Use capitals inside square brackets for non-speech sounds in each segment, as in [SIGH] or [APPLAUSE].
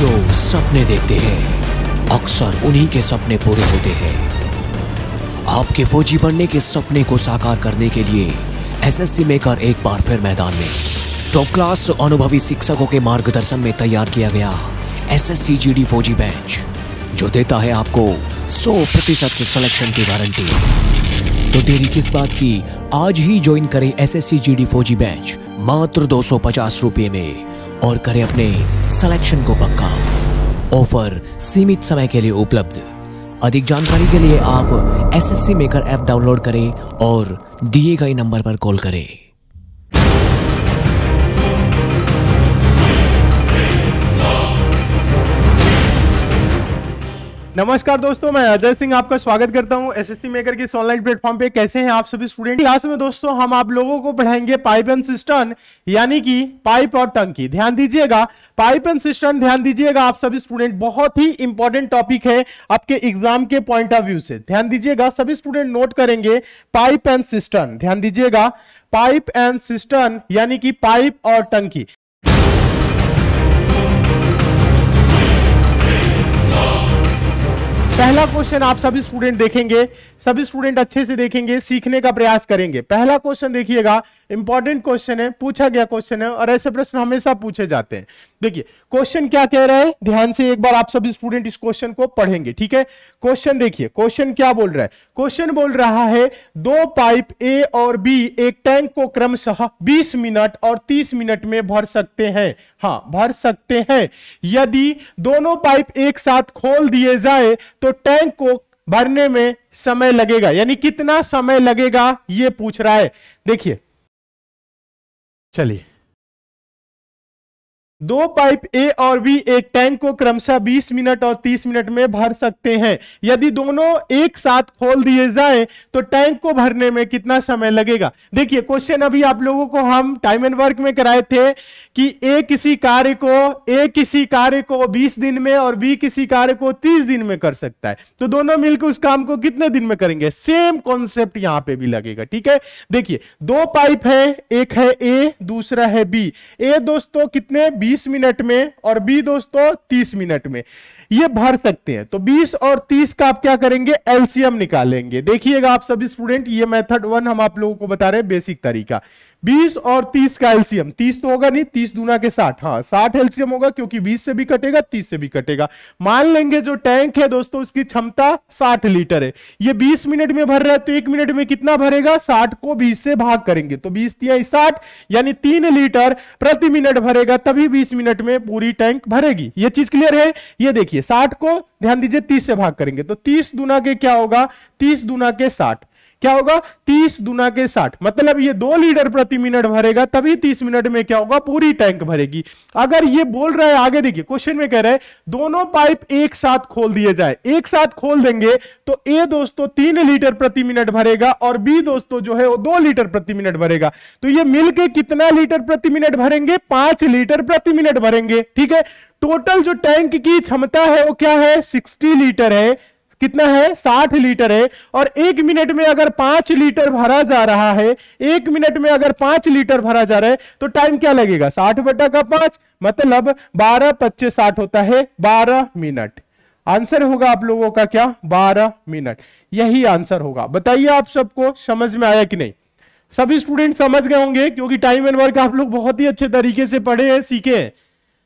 जो सपने देखते हैं, अक्सर उन्हीं के सपने पूरे होते हैं। आपके फौजी बनने के सपने को साकार करने के लिए एसएससी मेकर एक बार फिर मैदान में। टॉप क्लास अनुभवी शिक्षकों के मार्गदर्शन में तैयार किया गया एसएससी जीडी फौजी बैच, जो देता है आपको 100 प्रतिशत सिलेक्शन की गारंटी तो देरी किस बात की? आज ही ज्वाइन करें एसएससी जीडी फौजी बैच, मात्र दो सौ में। और करें अपने सिलेक्शन को पक्का। ऑफ़र सीमित समय के लिए उपलब्ध। अधिक जानकारी के लिए आप S S C maker app download करें और दिए गए नंबर पर कॉल करें। नमस्कार दोस्तों, मैं अजय सिंह आपका स्वागत करता हूँ एसएससी मेकर के ऑनलाइन प्लेटफॉर्म पे। कैसे हैं आप सभी स्टूडेंट क्लास में दोस्तों, हम आप लोगों को पढ़ाएँगे पाइप एंड सिस्टम यानी कि पाइप और टंकी। ध्यान दीजिएगा पाइप एंड सिस्टम ध्यान दीजिएगा आप सभी स्टूडेंट बहुत ही इंपॉर्टेंट टॉपिक है आपके एग्ज़ाम के पॉइंट ऑफ़ व्यू से। ध्यान दीजिएगा, सभी स्टूडेंट नोट करेंगे पाइप एंड सिस्टम ध्यान दीजिएगा पाइप एंड सिस्टम यानी कि पाइप और टंकी। पहला क्वेश्चन आप सभी स्टूडेंट देखेंगे, सभी स्टूडेंट अच्छे से देखेंगे, सीखने का प्रयास करेंगे। पहला क्वेश्चन देखिएगा इंपॉर्टेंट क्वेश्चन है, पूछा गया क्वेश्चन है और ऐसे प्रश्न हमेशा पूछे जाते हैं। देखिए क्वेश्चन क्या कह रहा है? ध्यान से एक बार आप सभी स्टूडेंट इस क्वेश्चन को पढ़ेंगे, ठीक है? क्वेश्चन देखिए क्वेश्चन क्या बोल रहा है? क्वेश्चन बोल रहा है, दो पाइप ए और बी एक टैंक को क्रमशः 20 मिनट और 30 मिनट में भर सकते हैं। हाँ भर सकते हैं। यदि दोनों पाइप एक साथ खोल दिए जाए तो टैंक को भरने में समय लगेगा। यानी कितना समय लगेगा, ये पूछ रहा है। देखिए चलिए दो पाइप ए और बी एक टैंक को क्रमशः 20 मिनट और 30 मिनट में भर सकते हैं। यदि दोनों एक साथ खोल दिए जाए तो टैंक को भरने में कितना समय लगेगा? देखिए क्वेश्चन अभी आप लोगों को हम टाइम एंड वर्क में कराए थे कि ए किसी कार्य को, ए किसी कार्य को 20 दिन में और बी किसी कार्य को 30 दिन में कर सकता है। तो दोनों मिलकर उस काम को कितने दिन में करेंगे? सेम कॉन्सेप्ट यहाँ पर भी लगेगा, ठीक है? देखिए, दो पाइप है, एक है ए, दूसरा है बी। ए दोस्तों, कितने? 20 मिनट में और बी दोस्तों 30 मिनट में। ये भर सकते हैं। तो 20 और 30 का आप क्या करेंगे? एलसीएम निकालेंगे। देखिएगा आप सभी स्टूडेंट, ये मेथड वन हम आप लोगों को बता रहे हैं, बेसिक तरीका। 20 और 30 का एलसीएम। 30 तो होगा नहीं 30 दूना के 60 हाँ 60 एलसीएम होगा क्योंकि 20 से भी कटेगा 30 से भी कटेगा। मान लेंगे जो टैंक है दोस्तों उसकी क्षमता 60 लीटर है। ये 20 मिनट में भर रहा है तो एक मिनट में कितना भरेगा? 60 को 20 से भाग करेंगे। तो 20 दिया साठ, यानी तीन लीटर प्रति मिनट भरेगा, तभी बीस मिनट में पूरी टैंक भरेगी। ये चीज़ क्लियर है? ये देखिए साठ को, ध्यान दीजिए तीस से भाग करेंगे। तो तीस दुना के क्या होगा? तीस दुना के साठ। क्या होगा? 30 दुना के 60 मतलब ये दो लीटर प्रति मिनट भरेगा, तभी 30 मिनट में क्या होगा? पूरी टैंक भरेगी। अगर ये बोल रहा है, आगे देखिए, क्वेश्चन में कह रहे हैं, दोनों पाइप एक साथ खोल दिए जाए। एक साथ खोल देंगे तो ए दोस्तों तीन लीटर प्रति मिनट भरेगा और बी दोस्तों जो है वो दो लीटर प्रति मिनट भरेगा। तो ये मिलके कितना लीटर प्रति मिनट भरेंगे? पाँच लीटर प्रति मिनट भरेंगे, ठीक है? टोटल जो टैंक की क्षमता है वो क्या है? सिक्सटी लीटर है। कितना है? साठ लीटर है। और एक मिनट में अगर पाँच लीटर भरा जा रहा है, एक मिनट में अगर पाँच लीटर भरा जा रहा है तो टाइम क्या लगेगा? साठ बटा का पाँच मतलब बारह पच्चीस साठ होता है, बारह मिनट। आंसर होगा आप लोगों का क्या? बारह मिनट। यही आंसर होगा। बताइए आप सबको, समझ में आया कि नहीं? सभी स्टूडेंट समझ गए होंगे, क्योंकि टाइम एंड वर्क आप लोग बहुत ही अच्छे तरीके से पढ़े हैं, सीखे हैं।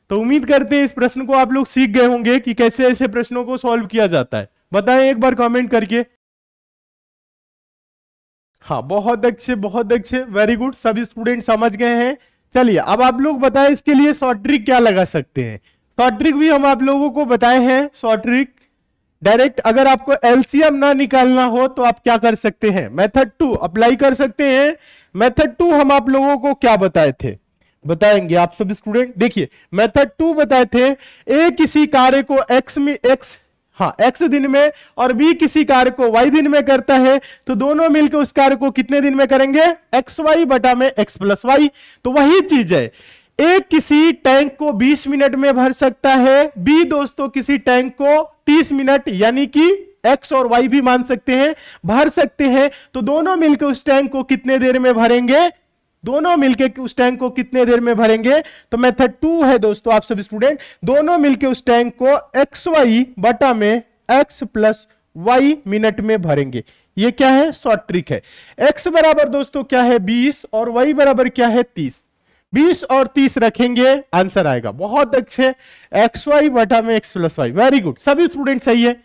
तो उम्मीद करते हैं इस प्रश्न को आप लोग सीख गए होंगे कि कैसे ऐसे प्रश्नों को सॉल्व किया जाता है। बताएँ एक बार कमेंट करके। हाँ बहुत अच्छे बहुत अच्छे वेरी गुड सभी स्टूडेंट समझ गए हैं। चलिए, अब आप लोग बताएँ इसके लिए शॉर्ट ट्रिक क्या लगा सकते हैं। शॉर्ट ट्रिक भी हम आप लोगों को बताए हैं शॉर्ट ट्रिक डायरेक्ट अगर आपको एलसीएम ना निकालना हो तो आप क्या कर सकते हैं? मेथड टू अप्लाई कर सकते हैं। मेथड टू हम आप लोगों को क्या बताए थे? बताएँगे आप सभी स्टूडेंट देखिए मेथड टू बताए थे ए किसी कार्य को एक्स में एक्स हाँ एक्स दिन में और बी किसी कार्य को वाई दिन में करता है तो दोनों मिलकर उस कार्य को कितने दिन में करेंगे? एक्स वाई बटा में एक्स प्लस वाई तो वही चीज़ है। ए किसी टैंक को 20 मिनट में भर सकता है बी दोस्तों किसी टैंक को 30 मिनट यानी कि एक्स और वाई भी मान सकते हैं, भर सकते हैं तो दोनों मिलकर उस टैंक को कितने देर में भरेंगे? दोनों मिलके उस टैंक को कितने देर में भरेंगे? तो मेथड टू है दोस्तों, आप सब स्टूडेंट दोनों मिलके उस टैंक को एक्स वाई बटा में एक्स प्लस वाई मिनट में भरेंगे। ये क्या है? शॉर्ट ट्रिक है। एक्स बराबर दोस्तों क्या है? बीस और वाई बराबर क्या है? तीस। बीस और तीस रखेंगे आंसर आएगा। बहुत अच्छे। एक्स वाई बटा में X plus Y very good सभी स्टूडेंट सही है।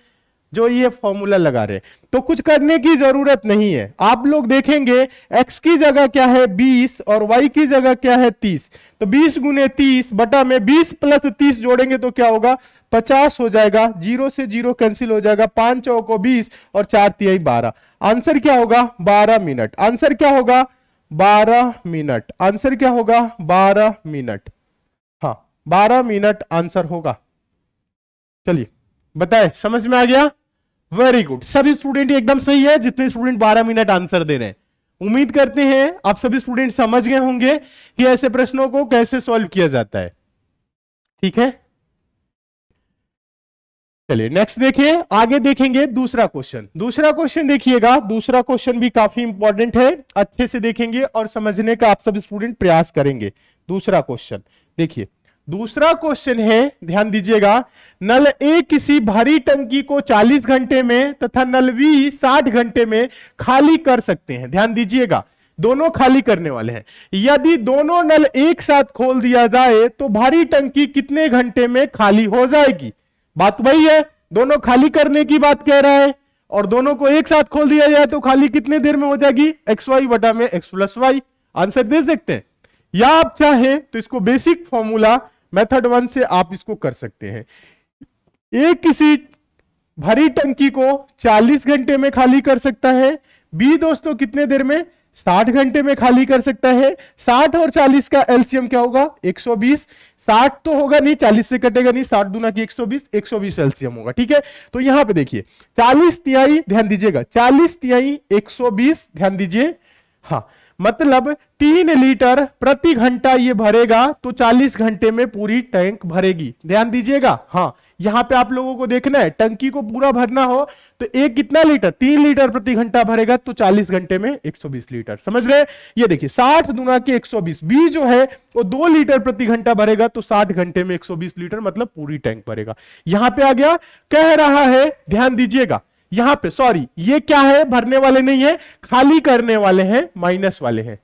जो ये फॉर्मूला लगा रहे हैं। तो कुछ करने की ज़रूरत नहीं है। आप लोग देखेंगे, x की जगह क्या है 20 और y की जगह क्या है 30 तो 20 गुने तीस बटा में 20 प्लस 30 जोड़ेंगे तो क्या होगा? 50 हो जाएगा, ज़ीरो से ज़ीरो कैंसिल हो जाएगा, पाँच चौको 20 और चार तिहाई बारह। आंसर क्या होगा? 12 मिनट। आंसर क्या होगा? 12 मिनट। आंसर क्या होगा? 12 मिनट। हाँ 12 मिनट आंसर होगा। चलिए, बताए, समझ में आ गया? वेरी गुड सभी स्टूडेंट एकदम सही है, जितने स्टूडेंट 12 मिनट आंसर दे रहे हैं। उम्मीद करते हैं, आप सभी स्टूडेंट समझ गए होंगे कि ऐसे प्रश्नों को कैसे सॉल्व किया जाता है। ठीक है? चलिए नेक्स्ट देखिए, आगे देखेंगे दूसरा क्वेश्चन दूसरा क्वेश्चन देखिएगा। दूसरा क्वेश्चन भी काफ़ी इंपॉर्टेंट है, अच्छे से देखेंगे और समझने का आप सभी स्टूडेंट प्रयास करेंगे। दूसरा क्वेश्चन देखिए। दूसरा क्वेश्चन है, ध्यान दीजिएगा, नल ए किसी भारी टंकी को 40 घंटे में तथा नल बी 60 घंटे में खाली कर सकते हैं। ध्यान दीजिएगा, दोनों खाली करने वाले हैं। यदि दोनों नल एक साथ खोल दिया जाए तो भारी टंकी कितने घंटे में खाली हो जाएगी? बात वही है, दोनों खाली करने की बात कह रहा है, और दोनों को एक साथ खोल दिया जाए तो खाली कितने देर में हो जाएगी? एक्स वाई बटा में एक्स प्लस वाई आंसर दे सकते हैं। या आप चाहें तो इसको बेसिक फॉर्मूला मेथड वन से आप इसको कर सकते हैं। एक किसी भरी टंकी को 40 घंटे में खाली कर सकता है। बी दोस्तों, कितने देर में? 60 घंटे में खाली कर सकता है। 60 और 40 का एलसीएम क्या होगा? 120 60 तो होगा नहीं 40 से कटेगा नहीं। 60 दुना की 120 120 एलसीएम होगा, ठीक है? तो यहाँ पे देखिए 40 तिहाई, ध्यान दीजिएगा 40 तिहाई 120 ध्यान दीजिए। हाँ मतलब तीन लीटर प्रति घंटा ये भरेगा तो 40 घंटे में पूरी टैंक भरेगी। ध्यान दीजिएगा। हाँ यहाँ पे आप लोगों को देखना है, टंकी को पूरा भरना हो तो एक कितना लीटर? तीन लीटर प्रति घंटा भरेगा तो 40 घंटे में 120 लीटर। समझ रहे? ये देखिए 60 दुना के 120 बी जो है, वो दो लीटर प्रति घंटा भरेगा तो 60 घंटे में 120 लीटर मतलब पूरी टैंक भरेगा। यहाँ पे आ गया, कह रहा है, ध्यान दीजिएगा यहाँ पे सॉरी ये क्या है? भरने वाले नहीं है, खाली करने वाले हैं माइनस वाले हैं।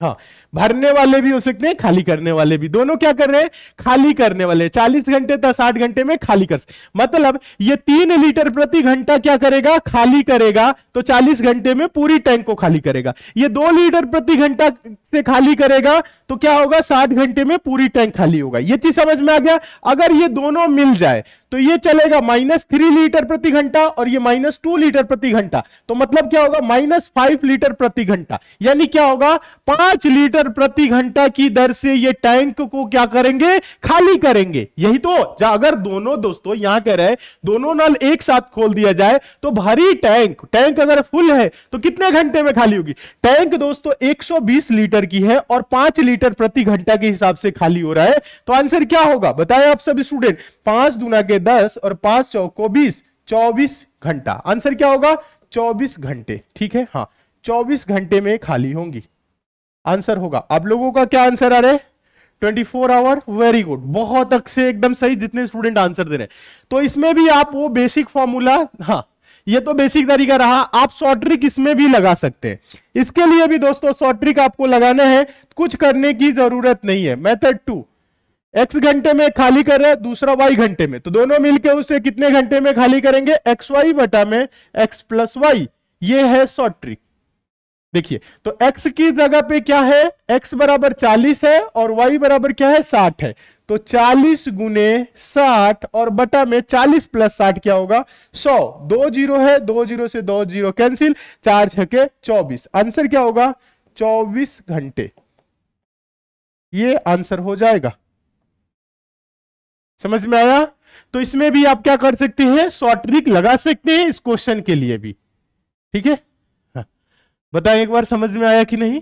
हाँ भरने वाले भी हो सकते हैं खाली करने वाले भी। दोनों क्या कर रहे हैं? खाली करने वाले चालीस घंटे तक साठ घंटे में खाली कर मतलब ये तीन लीटर प्रति घंटा क्या करेगा? खाली करेगा तो चालीस घंटे में पूरी टैंक को खाली करेगा। ये दो लीटर प्रति घंटा से खाली करेगा तो क्या होगा? साठ घंटे में पूरी टैंक खाली होगा। ये चीज़ समझ में आ गया? अगर ये दोनों मिल जाए तो ये चलेगा माइनस थ्री लीटर प्रति घंटा और ये माइनस टू लीटर प्रति घंटा। तो मतलब क्या होगा? माइनस फाइव लीटर प्रति घंटा। यानी क्या होगा? पाँच लीटर प्रति घंटा की दर से ये टैंक को क्या करेंगे? खाली करेंगे। यही तो अगर दोनों दोस्तों यहाँ कह रहे दोनों नल एक साथ खोल दिया जाए तो भारी टैंक टैंक अगर फुल है तो कितने घंटे में खाली होगी? टैंक दोस्तों 120 लीटर की है और पाँच लीटर प्रति घंटा के हिसाब से खाली हो रहा है। तो आंसर क्या होगा? बताए आप सभी स्टूडेंट। पाँच दुना के दस और पाँच चौको बीस, चौबीस घंटा। आंसर क्या होगा? चौबीस घंटे, ठीक है? हाँ चौबीस घंटे में खाली होंगी। आंसर होगा। आप लोगों का क्या आंसर आ रहा है? 24 फोर आवर, वेरी गुड। बहुत अच्छे, एकदम सही जितने स्टूडेंट आंसर दे रहे तो इसमें भी आप वो बेसिक फॉर्मूला हाँ ये तो बेसिक तरीका रहा। आप शॉर्ट ट्रिक इसमें भी लगा सकते हैं। इसके लिए भी दोस्तों शॉर्ट ट्रिक आपको लगाना है। कुछ करने की ज़रूरत नहीं है। मेथड टू एक्स घंटे में खाली कर रहे हैं, दूसरा वाई घंटे में। तो दोनों मिलकर उसे कितने घंटे में खाली करेंगे? एक्स वाई बटा में एक्स प्लस वाई ये है शॉर्ट ट्रिक देखिए तो x की जगह पे क्या है? X बराबर 40 है और y बराबर क्या है? 60 है। तो 40 गुने 60 और बटा में 40 प्लस 60 क्या होगा? 100 दो ज़ीरो है, दो ज़ीरो से दो ज़ीरो कैंसिल चार छके चौबीस। आंसर क्या होगा? 24 घंटे। ये आंसर हो जाएगा। समझ में आया? तो इसमें भी आप क्या कर सकते हैं? शॉर्ट ट्रिक लगा सकते हैं इस क्वेश्चन के लिए भी। ठीक है? बताएँ एक बार समझ में आया कि नहीं?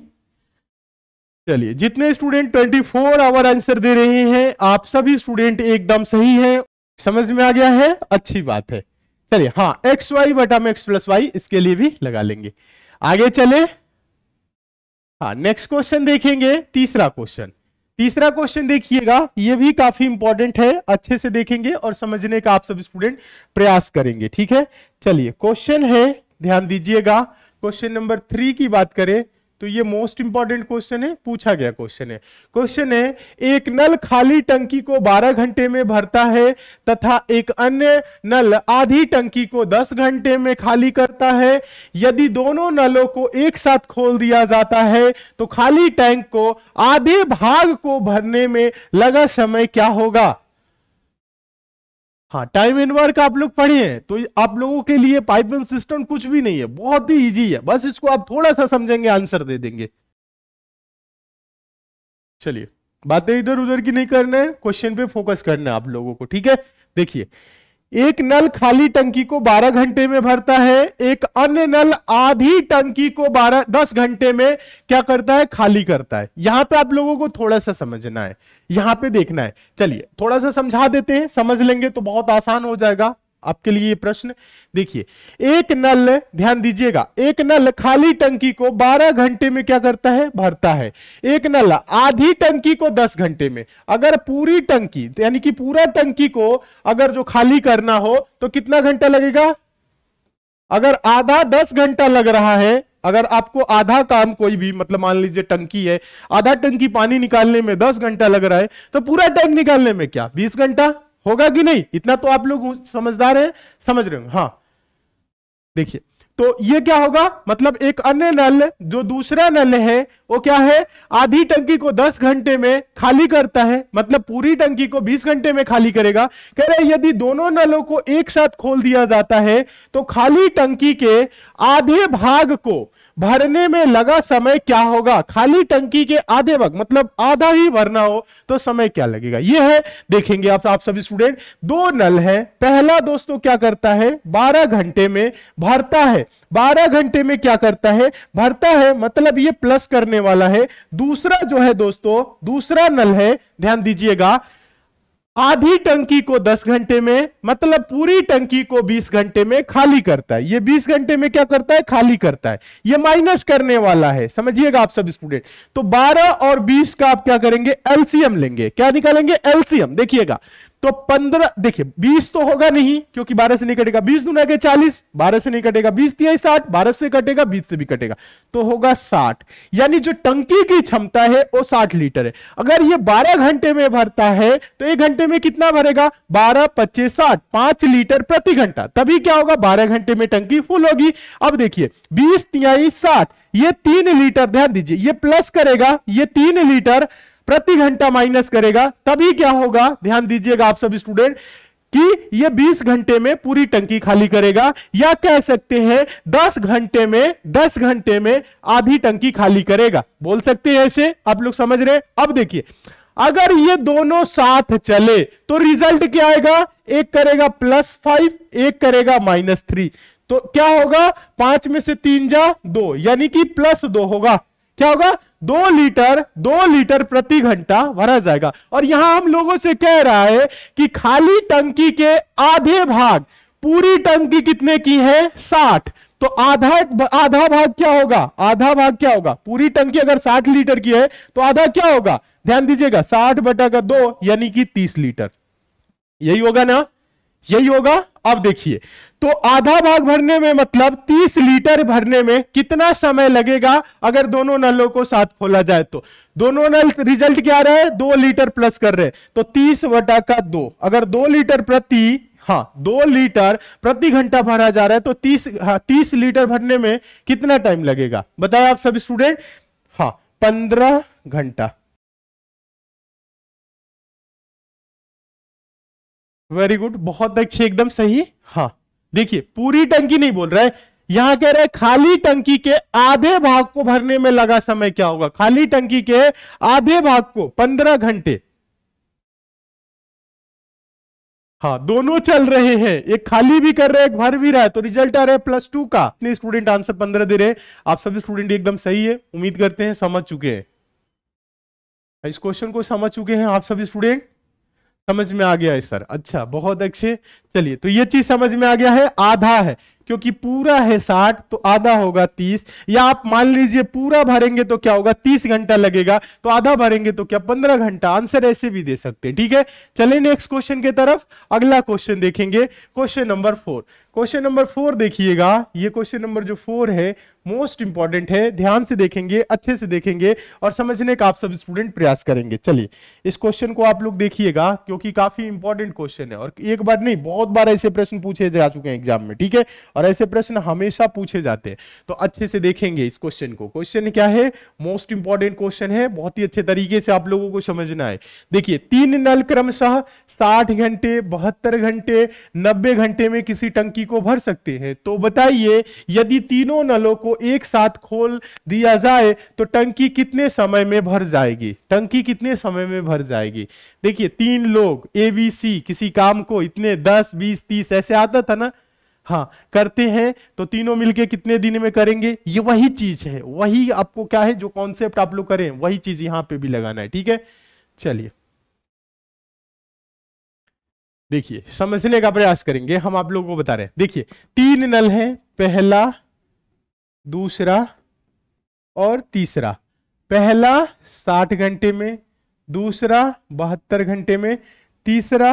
चलिए, जितने स्टूडेंट 24 आवर आंसर दे रहे हैं, आप सभी स्टूडेंट एकदम सही हैं। समझ में आ गया है? अच्छी बात है। चलिए हाँ एक्स वाई बटा में एक्स प्लस वाई इसके लिए भी लगा लेंगे। आगे चले। हाँ नेक्स्ट क्वेश्चन देखेंगे, तीसरा क्वेश्चन तीसरा क्वेश्चन देखिएगा, ये भी काफ़ी इंपॉर्टेंट है, अच्छे से देखेंगे और समझने का आप सब स्टूडेंट प्रयास करेंगे, ठीक है? चलिए क्वेश्चन है, ध्यान दीजिएगा। क्वेश्चन नंबर थ्री की बात करें तो ये मोस्ट इंपॉर्टेंट क्वेश्चन है, पूछा गया क्वेश्चन है। क्वेश्चन है, एक नल खाली टंकी को 12 घंटे में भरता है तथा एक अन्य नल आधी टंकी को 10 घंटे में खाली करता है। यदि दोनों नलों को एक साथ खोल दिया जाता है तो खाली टैंक को आधे भाग को भरने में लगा समय क्या होगा? हाँ टाइम एंड वर्क आप लोग पढ़े हैं तो आप लोगों के लिए पाइपिंग सिस्टम कुछ भी नहीं है, बहुत ही इजी है। बस इसको आप थोड़ा सा समझेंगे आंसर दे देंगे। चलिए, बातें इधर उधर की नहीं करना है क्वेश्चन पे फोकस करना है आप लोगों को, ठीक है? देखिए एक नल खाली टंकी को 12 घंटे में भरता है, एक अन्य नल आधी टंकी को 12 10 घंटे में क्या करता है? खाली करता है। यहाँ पे आप लोगों को थोड़ा सा समझना है, यहाँ पे देखना है। चलिए, थोड़ा सा समझा देते हैं, समझ लेंगे तो बहुत आसान हो जाएगा। आपके लिए ये प्रश्न। देखिए, एक नल, ध्यान दीजिएगा, एक नल खाली टंकी को 12 घंटे में क्या करता है? भरता है। एक नल आधी टंकी को 10 घंटे में। अगर पूरी टंकी, यानी कि पूरा टंकी को अगर जो खाली करना हो तो कितना घंटा लगेगा? अगर आधा दस घंटा लग रहा है, अगर आपको आधा काम कोई भी मतलब मान लीजिए टंकी है, आधा टंकी पानी निकालने में दस घंटा लग रहा है तो पूरा टैंक निकालने में क्या? बीस घंटा? होगा कि नहीं? इतना तो आप लोग समझदार हैं, समझ रहे हो? हाँ। देखिए तो ये क्या होगा? मतलब एक अन्य नल जो दूसरा नल है, वो क्या है? आधी टंकी को 10 घंटे में खाली करता है। मतलब पूरी टंकी को 20 घंटे में खाली करेगा। कह रहे यदि दोनों नलों को एक साथ खोल दिया जाता है तो खाली टंकी के आधे भाग को भरने में लगा समय क्या होगा? खाली टंकी के आधे वक्त मतलब आधा ही भरना हो तो समय क्या लगेगा? यह है, देखेंगे आप आप सभी स्टूडेंट दो नल है। पहला दोस्तों क्या करता है? 12 घंटे में भरता है। 12 घंटे में क्या करता है? भरता है मतलब ये प्लस करने वाला है। दूसरा जो है दोस्तों, दूसरा नल है, ध्यान दीजिएगा आधी टंकी को 10 घंटे में मतलब पूरी टंकी को 20 घंटे में खाली करता है। ये 20 घंटे में क्या करता है? खाली करता है। ये माइनस करने वाला है। समझिएगा आप सब स्टूडेंट तो 12 और 20 का आप क्या करेंगे? एलसीएम लेंगे। क्या निकालेंगे? एलसीएम देखिएगा। तो पंद्रह, देखिए, बीस तो होगा नहीं, क्योंकि बारह से नहीं कटेगा, बीस दूना के चालीस, बारह से नहीं कटेगा, बीस तिहाई साठ, बारह से कटेगा, बीस से भी कटेगा तो होगा साठ। यानी जो टंकी की क्षमता है, वो साठ लीटर है। अगर ये बारह घंटे में भरता है तो एक घंटे में कितना भरेगा? बारह, पच्चीस, साठ, पाँच लीटर प्रति घंटा। तभी क्या होगा? बारह घंटे में टंकी फुल होगी। अब देखिए, बीस तिहाई साठ, ये तीन लीटर, ध्यान दीजिए, ये प्लस करेगा, ये तीन लीटर प्रति घंटा माइनस करेगा, तभी क्या होगा? ध्यान दीजिएगा आप सभी स्टूडेंट, कि ये 20 घंटे में पूरी टंकी खाली करेगा, या कह सकते हैं 10 घंटे में 10 घंटे में आधी टंकी खाली करेगा। बोल सकते हैं ऐसे? आप लोग समझ रहे अब देखिए, अगर ये दोनों साथ चले तो रिज़ल्ट क्या आएगा? एक करेगा प्लस फाइव, एक करेगा माइनस थ्री। तो क्या होगा? पाँच में से तीन जा दो, यानी कि प्लस दो होगा। क्या होगा? दो लीटर दो लीटर प्रति घंटा भरा जाएगा। और यहाँ हम लोगों से कह रहा है कि खाली टंकी के आधे भाग, पूरी टंकी कितने की है? साठ। तो आधा आधा भाग क्या होगा? आधा भाग क्या होगा? पूरी टंकी अगर साठ लीटर की है तो आधा क्या होगा? ध्यान दीजिएगा, साठ बटा का दो, यानी कि तीस लीटर। यही होगा ना? यही होगा। अब देखिए तो आधा भाग भरने में मतलब 30 लीटर भरने में कितना समय लगेगा अगर दोनों नलों को साथ खोला जाए तो? दोनों नल रिज़ल्ट क्या रहे दो लीटर प्लस कर रहे तो 30 वटा का दो। अगर दो लीटर प्रति हाँ दो लीटर प्रति घंटा भरा जा रहा है तो तीस हाँ तीस लीटर भरने में कितना टाइम लगेगा? बताए आप सभी स्टूडेंट हाँ पंद्रह घंटा। वेरी गुड बहुत अच्छी एकदम सही। हाँ। देखिए पूरी टंकी नहीं बोल रहा है। यहाँ कह रहे हैं खाली टंकी के आधे भाग को भरने में लगा समय क्या होगा? खाली टंकी के आधे भाग को पंद्रह घंटे। हाँ दोनों चल रहे हैं। एक खाली भी कर रहे हैं एक भर भी रहा है। तो रिज़ल्ट आ रहा है प्लस टू का। इतने स्टूडेंट आंसर पंद्रह दे रहे हैं। आप सभी स्टूडेंट एकदम सही है। उम्मीद करते हैं समझ चुके हैं। इस क्वेश्चन को समझ चुके हैं आप सभी स्टूडेंट समझ में आ गया है, सर। अच्छा बहुत अच्छे। चलिए तो ये चीज़ समझ में आ गया है, आधा है, क्योंकि पूरा है साठ तो आधा होगा तीस। या आप मान लीजिए पूरा भरेंगे तो क्या होगा, तीस घंटा लगेगा तो आधा भरेंगे तो क्या, पंद्रह घंटा? आंसर ऐसे भी दे सकते हैं, ठीक है? चले नेक्स्ट क्वेश्चन की तरफ़, अगला क्वेश्चन देखेंगे। Question number four question number four देखिएगा, ये क्वेश्चन नंबर जो फोर है मोस्ट इंपॉर्टेंट है, ध्यान से देखेंगे, अच्छे से देखेंगे और समझने का आप सब स्टूडेंट प्रयास करेंगे। चलिए, इस क्वेश्चन को आप लोग देखिएगा, क्योंकि काफ़ी इंपॉर्टेंट क्वेश्चन है और एक बार नहीं, बहुत बार ऐसे प्रश्न पूछे जा चुके हैं एग्ज़ाम में, ठीक है? और ऐसे प्रश्न हमेशा पूछे जाते हैं। तो अच्छे से देखेंगे इस क्वेश्चन को। क्वेश्चन क्या है? मोस्ट इंपॉर्टेंट क्वेश्चन है, बहुत ही अच्छे तरीके से आप लोगों को समझना है। देखिए, तीन नल क्रमशः साठ घंटे, बहत्तर घंटे, नब्बे घंटे में किसी टंकी को भर सकते हैं। तो बताइए, यदि तीनों नलों को एक साथ खोल दिया जाए तो टंकी कितने समय में भर जाएगी? टंकी कितने समय में भर जाएगी? देखिए, तीन लोग ए बी सी किसी काम को इतने दस, बीस, तीस, ऐसे आता था ना? हाँ करते हैं तो तीनों मिलके कितने दिन में करेंगे? ये वही चीज़ है, वही आपको क्या है, जो कॉन्सेप्ट आप लोग करें, वही चीज़ यहाँ पे भी लगाना है, ठीक है? चलिए। देखिए, समझने का प्रयास करेंगे, हम आप लोगों को बता रहे हैं। देखिए, तीन नल हैं, पहला दूसरा और तीसरा। पहला साठ घंटे में दूसरा बहत्तर घंटे में तीसरा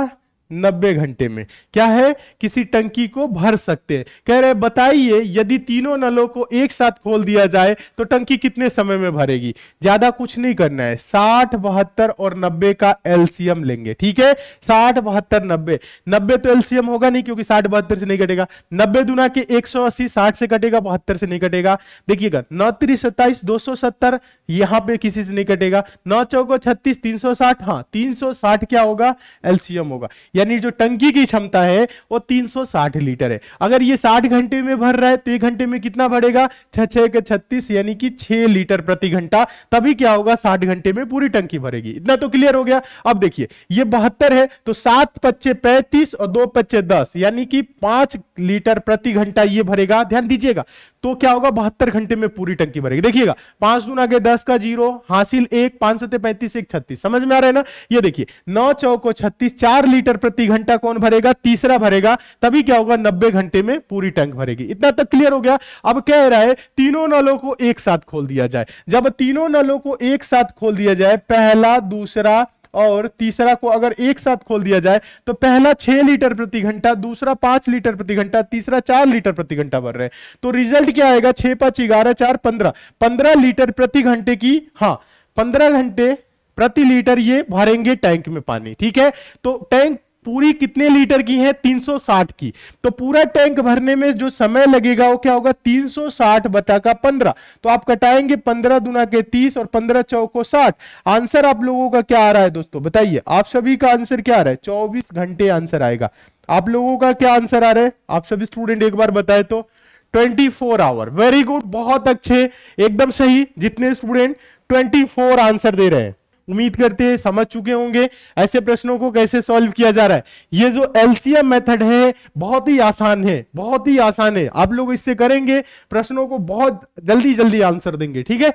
नब्बे घंटे में। क्या है? किसी टंकी को भर सकते हैं। कह रहे बताइए, यदि तीनों नलों को एक साथ खोल दिया जाए तो टंकी कितने समय में भरेगी? ज़्यादा कुछ नहीं करना है। साठ, बहत्तर और नब्बे का एलसीएम लेंगे, ठीक है? साठ, बहत्तर, नब्बे। नब्बे तो एलसीएम होगा नहीं, क्योंकि साठ, बहत्तर से नहीं कटेगा। नब्बे दुना के एक सौ अस्सी, साठ से कटेगा, बहत्तर से नहीं कटेगा। देखिएगा नौ तीस सत्ताईस, दो सौ सत्तर, यहाँ पर किसी से नहीं कटेगा। नौ चौको छत्तीस, तीन सौ साठ हाँ तीन सौ साठ क्या होगा? एलसीएम होगा। यानी जो टंकी की क्षमता है, वो 360 लीटर है। अगर ये 60 घंटे में भर रहा है तो एक घंटे में कितना भरेगा? छह छह के छत्तीस, यानी कि 6 लीटर प्रति घंटा। तभी क्या होगा? 60 घंटे में पूरी टंकी भरेगी। इतना तो क्लियर हो गया। अब देखिए, ये बहत्तर है तो सात पच्चे पैंतीस और दो पच्चे दस, यानी कि पाँच लीटर प्रति घंटा ये भरेगा। ध्यान दीजिएगा तो क्या होगा? बहत्तर घंटे में पूरी टंकी भरेगी। देखिएगा, पाँच दून आगे दस का ज़ीरो, हासिल एक, पाँच सत्य पैंतीस, एक छत्तीस। समझ में आ रहा है ना? ये देखिए, नौ चौको छत्तीस, चार लीटर प्रति घंटा कौन भरेगा? तीसरा भरेगा, तभी क्या होगा? नब्बे घंटे में पूरी टंक भरेगी। इतना तक क्लियर हो गया? अब कह रहा है, तीनों नलों को एक साथ खोल दिया जाए। जब तीनों नलों को एक साथ खोल दिया जाए, पहला, दूसरा और तीसरा को अगर एक साथ खोल दिया जाए तो पहला छह लीटर प्रति घंटा, दूसरा पाँच लीटर प्रति घंटा, तीसरा चार लीटर प्रति घंटा भर रहे हैं। तो रिज़ल्ट क्या आएगा? छह, पाँच, ग्यारह, चार, पंद्रह। पंद्रह लीटर प्रति घंटे की हाँ पंद्रह घंटे प्रति लीटर ये भरेंगे टैंक में पानी, ठीक है? तो टैंक पूरी कितने लीटर की है? 360 की। तो पूरा टैंक भरने में जो समय लगेगा, वो क्या होगा? 360 बटा का 15 तो आप कटाएँगे 15 दुना के 30 और 15 चौको 60 आंसर आप लोगों का क्या आ रहा है दोस्तों? बताइए, आप सभी का आंसर क्या आ रहा है? 24 घंटे आंसर आएगा। आप लोगों का क्या आंसर आ रहा है? आप सभी स्टूडेंट एक बार बताए तो। 24 आवर। वेरी गुड, बहुत अच्छे, एकदम सही, जितने स्टूडेंट 24 आंसर दे रहे हैं। उम्मीद करते हैं, समझ चुके होंगे, ऐसे प्रश्नों को कैसे सॉल्व किया जा रहा है। ये जो एलसीएम मेथड है, बहुत ही आसान है, बहुत ही आसान है। आप लोग इससे करेंगे, प्रश्नों को बहुत जल्दी जल्दी आंसर देंगे, ठीक है?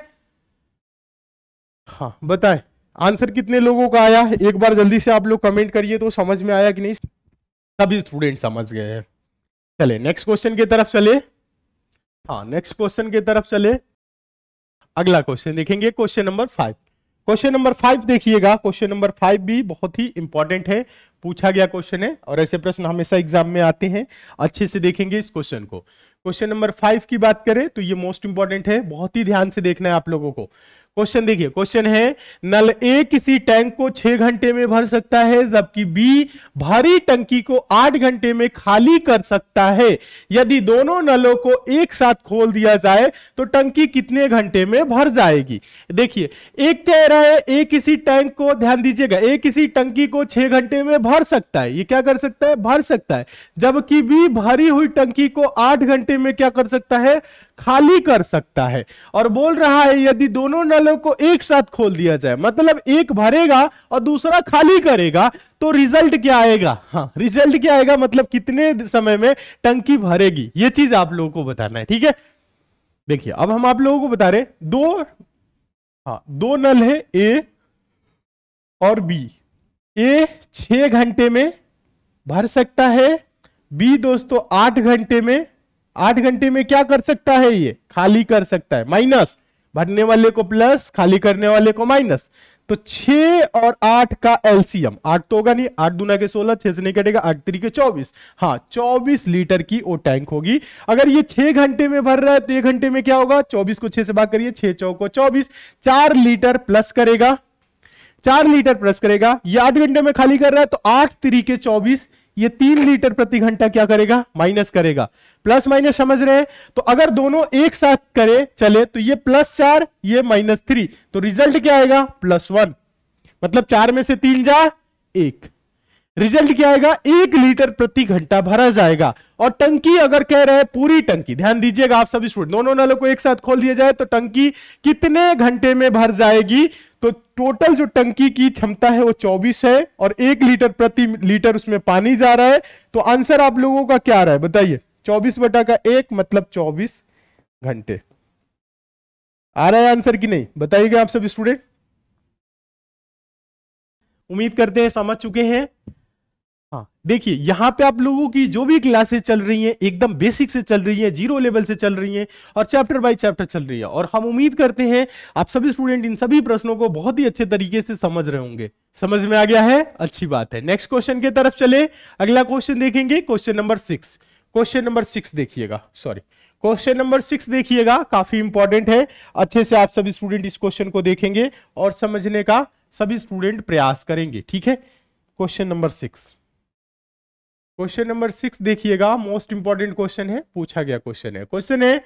हाँ बताए आंसर कितने लोगों का आया? एक बार जल्दी से आप लोग कमेंट करिए तो समझ में आया कि नहीं? सभी स्टूडेंट समझ गए हैं। चले नेक्स्ट क्वेश्चन की तरफ़ चले। हाँ नेक्स्ट क्वेश्चन की तरफ़ चले। अगला क्वेश्चन देखेंगे question number five question number five देखिएगा। क्वेश्चन नंबर फाइव भी बहुत ही इंपॉर्टेंट है। पूछा गया क्वेश्चन है और ऐसे प्रश्न हमेशा एग्ज़ाम में आते हैं। अच्छे से देखेंगे इस क्वेश्चन को। क्वेश्चन नंबर फाइव की बात करें तो ये मोस्ट इंपॉर्टेंट है। बहुत ही ध्यान से देखना है आप लोगों को। क्वेश्चन देखिए, क्वेश्चन है, नल ए किसी टैंक को छह घंटे में भर सकता है, जबकि बी भारी टंकी को आठ घंटे में खाली कर सकता है। यदि दोनों नलों को एक साथ खोल दिया जाए तो टंकी कितने घंटे में भर जाएगी? देखिए, एक कह रहा है, ए किसी टैंक को, ध्यान दीजिएगा, ए किसी टंकी को छह घंटे में भर सकता है। ये क्या कर सकता है? भर सकता है। जबकि बी भरी हुई टंकी को आठ घंटे में क्या कर सकता है? खाली कर सकता है। और बोल रहा है, यदि दोनों नलों को एक साथ खोल दिया जाए मतलब एक भरेगा और दूसरा खाली करेगा तो रिज़ल्ट क्या आएगा? हाँ रिज़ल्ट क्या आएगा? मतलब कितने समय में टंकी भरेगी? ये चीज़ आप लोगों को बताना है, ठीक है? देखिए, अब हम आप लोगों को बता रहे दो हाँ दो नल है, ए और बी। ए छ घंटे में भर सकता है, बी दोस्तों आठ घंटे में आठ घंटे में क्या कर सकता है ये? खाली कर सकता है। माइनस, भरने वाले को प्लस, खाली करने वाले को माइनस। तो छ और आठ का एलसीएम, आठ तो होगा नहीं, आठ दुना के सोलह, छह से नहीं कटेगा, आठ तरीके चौबीस। हाँ चौबीस लीटर की वो टैंक होगी। अगर ये छह घंटे में भर रहा है तो एक घंटे में क्या होगा? चौबीस को छह से भाग करिए, छह चौको चौबीस। चार लीटर प्लस करेगा। चार लीटर प्लस करेगा। ये आठ घंटे में खाली कर रहा है तो आठ तरीके चौबीस ये तीन लीटर प्रति घंटा क्या करेगा? माइनस करेगा। प्लस माइनस समझ रहे हैं? तो अगर दोनों एक साथ करें, चले तो ये प्लस चार, ये माइनस थ्री। तो रिज़ल्ट क्या आएगा? Plus one. मतलब चार में से तीन जा, एक। रिज़ल्ट क्या आएगा? एक लीटर प्रति घंटा भरा जाएगा। और टंकी अगर कह रहे हैं, पूरी टंकी, ध्यान दीजिएगा, आप सभी स्टूडेंट दोनों नलों को एक साथ खोल दिया जाए तो टंकी कितने घंटे में भर जाएगी? तो टोटल जो टंकी की क्षमता है, वो 24 है, और एक लीटर प्रति लीटर उसमें पानी जा रहा है। तो आंसर आप लोगों का क्या आ रहा है? बताइए। 24 बटा का एक मतलब 24 घंटे। आ रहा है आंसर की नहीं? बताइएगा आप सभी स्टूडेंट उम्मीद करते हैं समझ चुके हैं। हाँ। देखिए, यहाँ पे आप लोगों की जो भी क्लासेस चल रही हैं, एकदम बेसिक से चल रही हैं ज़ीरो लेवल से चल रही हैं और चैप्टर बाय चैप्टर चल रही है। और हम उम्मीद करते हैं, आप सभी स्टूडेंट इन सभी प्रश्नों को बहुत ही अच्छे तरीके से समझ रहे होंगे। समझ में आ गया है? अच्छी बात है। नेक्स्ट क्वेश्चन की तरफ़ चले। अगला क्वेश्चन देखेंगे। Question number six question number six देखिएगा। सॉरी क्वेश्चन नंबर सिक्स देखिएगा। काफ़ी इंपॉर्टेंट है। अच्छे से आप सभी स्टूडेंट इस क्वेश्चन को देखेंगे और समझने का सभी स्टूडेंट प्रयास करेंगे। ठीक है? Question number six question number six देखिएगा। मोस्ट इंपॉर्टेंट क्वेश्चन है, पूछा गया क्वेश्चन है। क्वेश्चन है,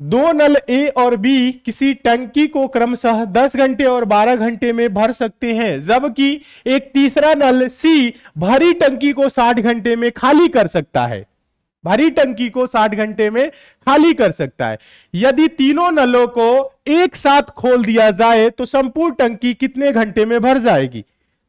दो नल ए और बी किसी टंकी को क्रमशः 10 घंटे और 12 घंटे में भर सकते हैं, जबकि एक तीसरा नल सी भरी टंकी को 60 घंटे में खाली कर सकता है। भरी टंकी को 60 घंटे में खाली कर सकता है। यदि तीनों नलों को एक साथ खोल दिया जाए तो संपूर्ण टंकी कितने घंटे में भर जाएगी?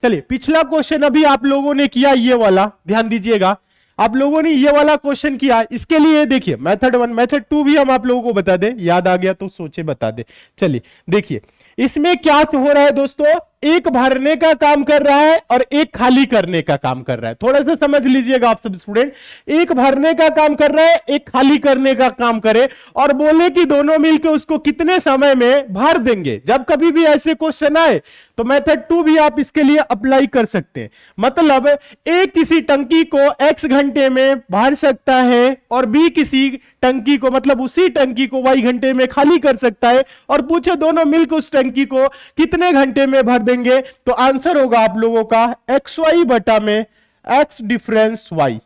चलिए, पिछला क्वेश्चन अभी आप लोगों ने किया ये वाला, ध्यान दीजिएगा। आप लोगों ने ये वाला क्वेश्चन किया, इसके लिए देखिए मेथड वन मेथड टू भी हम आप लोगों को बता दें, याद आ गया तो सोचे बता दे। चलिए, देखिए, इसमें क्या हो रहा है दोस्तों? एक भरने का काम कर रहा है और एक खाली करने का काम कर रहा है। थोड़ा सा समझ लीजिएगा आप सब स्टूडेंट एक भरने का काम कर रहा है, एक खाली करने का काम करे और बोले कि दोनों मिलकर उसको कितने समय में भर देंगे। जब कभी भी ऐसे क्वेश्चन आए तो मेथड टू भी आप इसके लिए अप्लाई कर सकते हैं। मतलब ए किसी टंकी को एक्स घंटे में भर सकता है और बी किसी टंकी को मतलब उसी टंकी को वाई घंटे में खाली कर सकता है और पूछे दोनों मिलकर उस टंकी को कितने घंटे में भर देंगे? तो आंसर होगा आप लोगों का एक्स वाई बटा में एक्स डिफरेंस वाई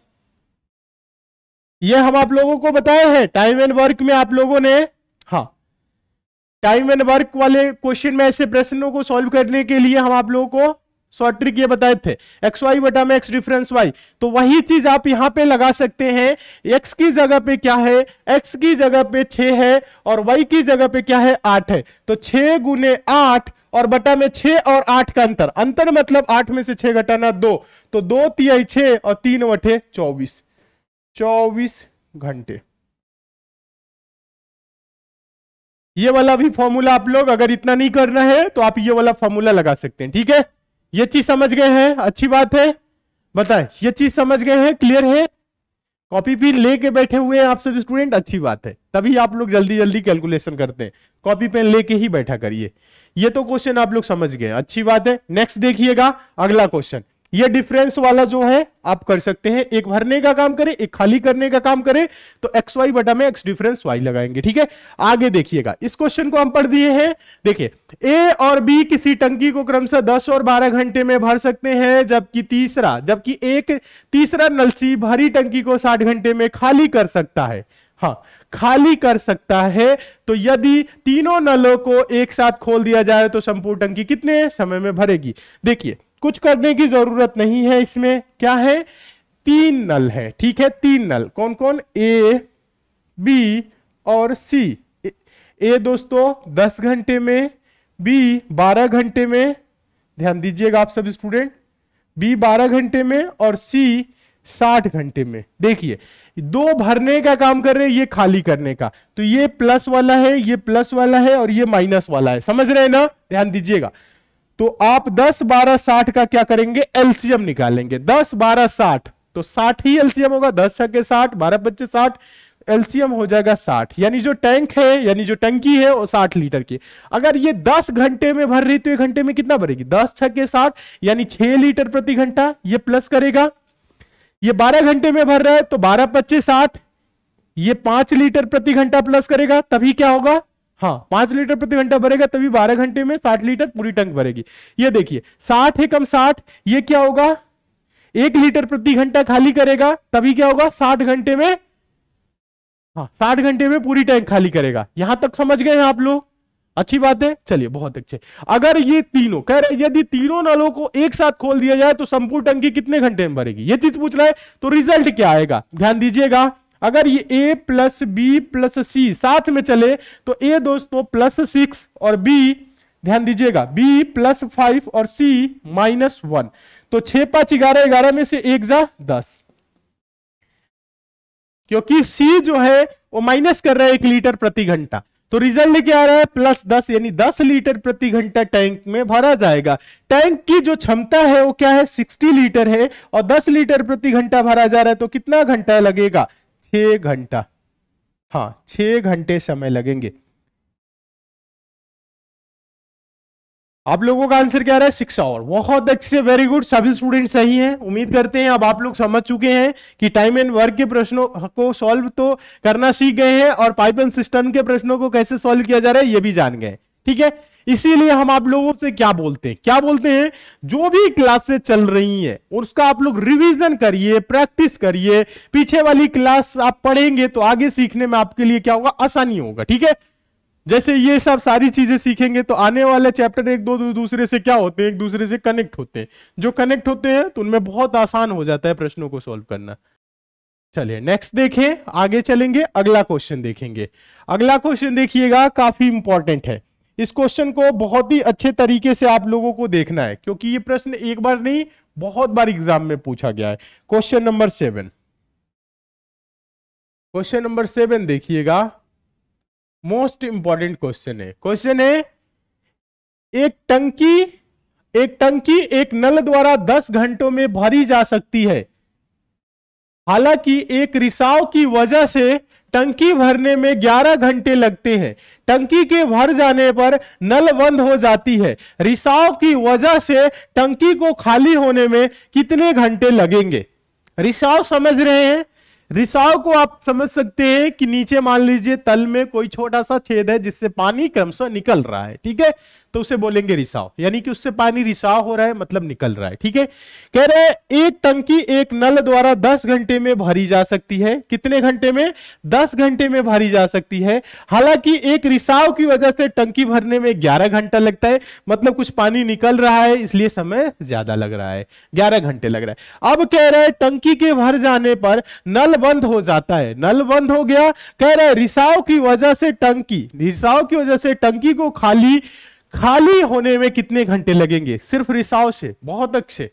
ये हम आप लोगों को बताए हैं। टाइम एंड वर्क में आप लोगों ने टाइम एंड वर्क वाले क्वेश्चन में ऐसे प्रश्नों को सॉल्व करने के लिए हम आप लोगों को शॉर्ट ट्रिक ये बताए थे एक्स वाई बटा में एक्स डिफरेंस वाई तो वही चीज़ आप यहाँ पे लगा सकते हैं एक्स की जगह पे क्या है एक्स की जगह पे छ है और वाई की जगह पे क्या है, आठ है। तो छ गुने आठ और बटा में छ और आठ का अंतर अंतर मतलब आठ में से छह घटाना दो। तो दो तिहाई छ और तीन वठे चौबीस चौबीस घंटे। ये वाला भी फॉर्मूला आप लोग अगर इतना नहीं करना है तो आप ये वाला फॉर्मूला लगा सकते हैं, ठीक है? ये चीज़ समझ गए हैं? अच्छी बात है। बताए, ये चीज़ समझ गए हैं? क्लियर है? कॉपी पेन लेके बैठे हुए हैं आप सब स्टूडेंट, अच्छी बात है। तभी आप लोग जल्दी जल्दी कैलकुलेशन करते हैं। कॉपी पेन लेके ही बैठा करिए। ये तो क्वेश्चन आप लोग समझ गए अच्छी बात है। नेक्स्ट देखिएगा, अगला क्वेश्चन। ये डिफरेंस वाला जो है, आप कर सकते हैं, एक भरने का काम करें, एक खाली करने का काम करें तो एक्स वाई बटा में एक्स डिफरेंस वाई लगाएँगे, ठीक है? आगे देखिएगा, इस क्वेश्चन को हम पढ़ दिए हैं, देखिए ए और बी किसी टंकी को क्रमशः 10 और 12 घंटे में भर सकते हैं, जबकि तीसरा, जबकि एक तीसरा नलसी भरी टंकी को 60 घंटे में खाली कर सकता है। हाँ खाली कर सकता है तो यदि तीनों नलों को एक साथ खोल दिया जाए तो संपूर्ण टंकी कितने समय में भरेगी? देखिए कुछ करने की ज़रूरत नहीं है इसमें। क्या है? तीन नल है, ठीक है? तीन नल। कौन कौन ए बी और सी ए दोस्तों, दस घंटे में बी बारह घंटे में, ध्यान दीजिएगा आप सब स्टूडेंट बी बारह घंटे में और सी साठ घंटे में। देखिए, दो भरने का काम कर रहे हैं, ये खाली करने का। तो ये प्लस वाला है, ये प्लस वाला है और ये माइनस वाला है। समझ रहे हैं ना? ध्यान दीजिएगा। तो आप 10 12 60 का क्या करेंगे? एलसीएम निकालेंगे। 10 12 60 तो 60 ही एलसीएम होगा। 10 छके 60 12 पच्चीस 60 एलसीएम हो जाएगा 60 यानी जो टैंक है, यानी जो टंकी है, वो 60 लीटर की। अगर ये 10 घंटे में भर रही तो एक घंटे में कितना भरेगी? 10 छक्के 60 यानी 6 लीटर प्रति घंटा, ये प्लस करेगा। ये 12 घंटे में भर रहा है तो 12 पच्चीस साठ, ये 5 लीटर प्रति घंटा प्लस करेगा। तभी क्या होगा? हाँ पाँच लीटर प्रति घंटा भरेगा, तभी बारह घंटे में साठ लीटर पूरी टंक भरेगी। ये देखिए, साठ है कम साठ? ये क्या होगा? एक लीटर प्रति घंटा खाली करेगा, तभी क्या होगा? साठ घंटे में हाँ साठ घंटे में पूरी टैंक खाली करेगा। यहाँ तक समझ गए हैं आप लोग? अच्छी बात है? चलिए, बहुत अच्छे। अगर ये तीनों, कह रहे यदि तीनों नलों को एक साथ खोल दिया जाए तो संपूर्ण टंकी कितने घंटे में भरेगी? ये चीज़ पूछ रहा है तो रिज़ल्ट क्या आएगा? ध्यान दीजिएगा। अगर ये A plus B plus C साथ में चले तो ए दोस्तों प्लस सिक्स और बी ध्यान दीजिएगा बी प्लस फाइव और सी माइनस वन तो छह पाँच ग्यारह ग्यारह में से एक जा दस। क्योंकि सी जो है, वो माइनस कर रहा है एक लीटर प्रति घंटा। तो रिज़ल्ट क्या आ रहा है प्लस दस, यानी दस लीटर प्रति घंटा टैंक में भरा जाएगा। टैंक की जो क्षमता है, वो क्या है? सिक्सटी लीटर है, और दस लीटर प्रति घंटा भरा जा रहा है तो कितना घंटा लगेगा? छ घंटा। हाँ छ घंटे समय लगेंगे। आप लोगों का आंसर क्या रहा है? सिक्स आवर बहुत अच्छे वेरी गुड सभी स्टूडेंट सही हैं। उम्मीद करते हैं अब आप लोग समझ चुके हैं कि टाइम एंड वर्क के प्रश्नों को सॉल्व तो करना सीख गए हैं और पाइप एंड सिस्टम के प्रश्नों को कैसे सॉल्व किया जा रहा है, ये भी जान गए ठीक है? इसीलिए हम आप लोगों से क्या बोलते हैं? क्या बोलते हैं? जो भी क्लासेस चल रही हैं, उसका आप लोग रिवीजन करिए प्रैक्टिस करिए। पीछे वाली क्लास आप पढ़ेंगे तो आगे सीखने में आपके लिए क्या होगा? आसानी होगा, ठीक है? जैसे ये सब सारी चीज़ें सीखेंगे तो आने वाले चैप्टर एक, दो दूसरे से क्या होते हैं? एक दूसरे से कनेक्ट होते हैं। जो कनेक्ट होते हैं तो उनमें बहुत आसान हो जाता है प्रश्नों को सोल्व करना। चलिए नेक्स्ट देखें, आगे चलेंगे, अगला क्वेश्चन देखेंगे। अगला क्वेश्चन देखिएगा, काफ़ी इंपॉर्टेंट है। इस क्वेश्चन को बहुत ही अच्छे तरीके से आप लोगों को देखना है, क्योंकि ये प्रश्न एक बार नहीं, बहुत बार एग्ज़ाम में पूछा गया है। Question number seven question number seven देखिएगा। मोस्ट इंपॉर्टेंट क्वेश्चन है। क्वेश्चन है, एक टंकी एक टंकी एक नल द्वारा 10 घंटों में भरी जा सकती है। हालाँकि एक रिसाव की वजह से टंकी भरने में 11 घंटे लगते हैं। टंकी के भर जाने पर नल बंद हो जाती है। रिसाव की वजह से टंकी को खाली होने में कितने घंटे लगेंगे? रिसाव समझ रहे हैं? रिसाव को आप समझ सकते हैं कि नीचे मान लीजिए तल में कोई छोटा सा छेद है जिससे पानी क्रमशः निकल रहा है, ठीक है? तो उसे बोलेंगे रिसाव। यानी कि उससे पानी रिसाव हो रहा है मतलब निकल रहा है। ठीक है? कह रहे हैं, एक टंकी, एक नल द्वारा 10 घंटे में भरी जा सकती है। कितने घंटे में? 10 घंटे में भरी जा सकती है। हालाँकि एक रिसाव की वजह से टंकी भरने में 11 घंटा लगता है। मतलब कुछ पानी निकल रहा है, इसलिए समय ज़्यादा लग रहा है। ग्यारह घंटे लग रहा है। अब कह रहे हैं, टंकी के भर जाने पर नल बंद हो जाता है। नल बंद हो गया। कह रहे रिसाव की वजह से टंकी, रिसाव की वजह से टंकी को खाली खाली होने में कितने घंटे लगेंगे? सिर्फ़ रिसाव से, बहुत अच्छे।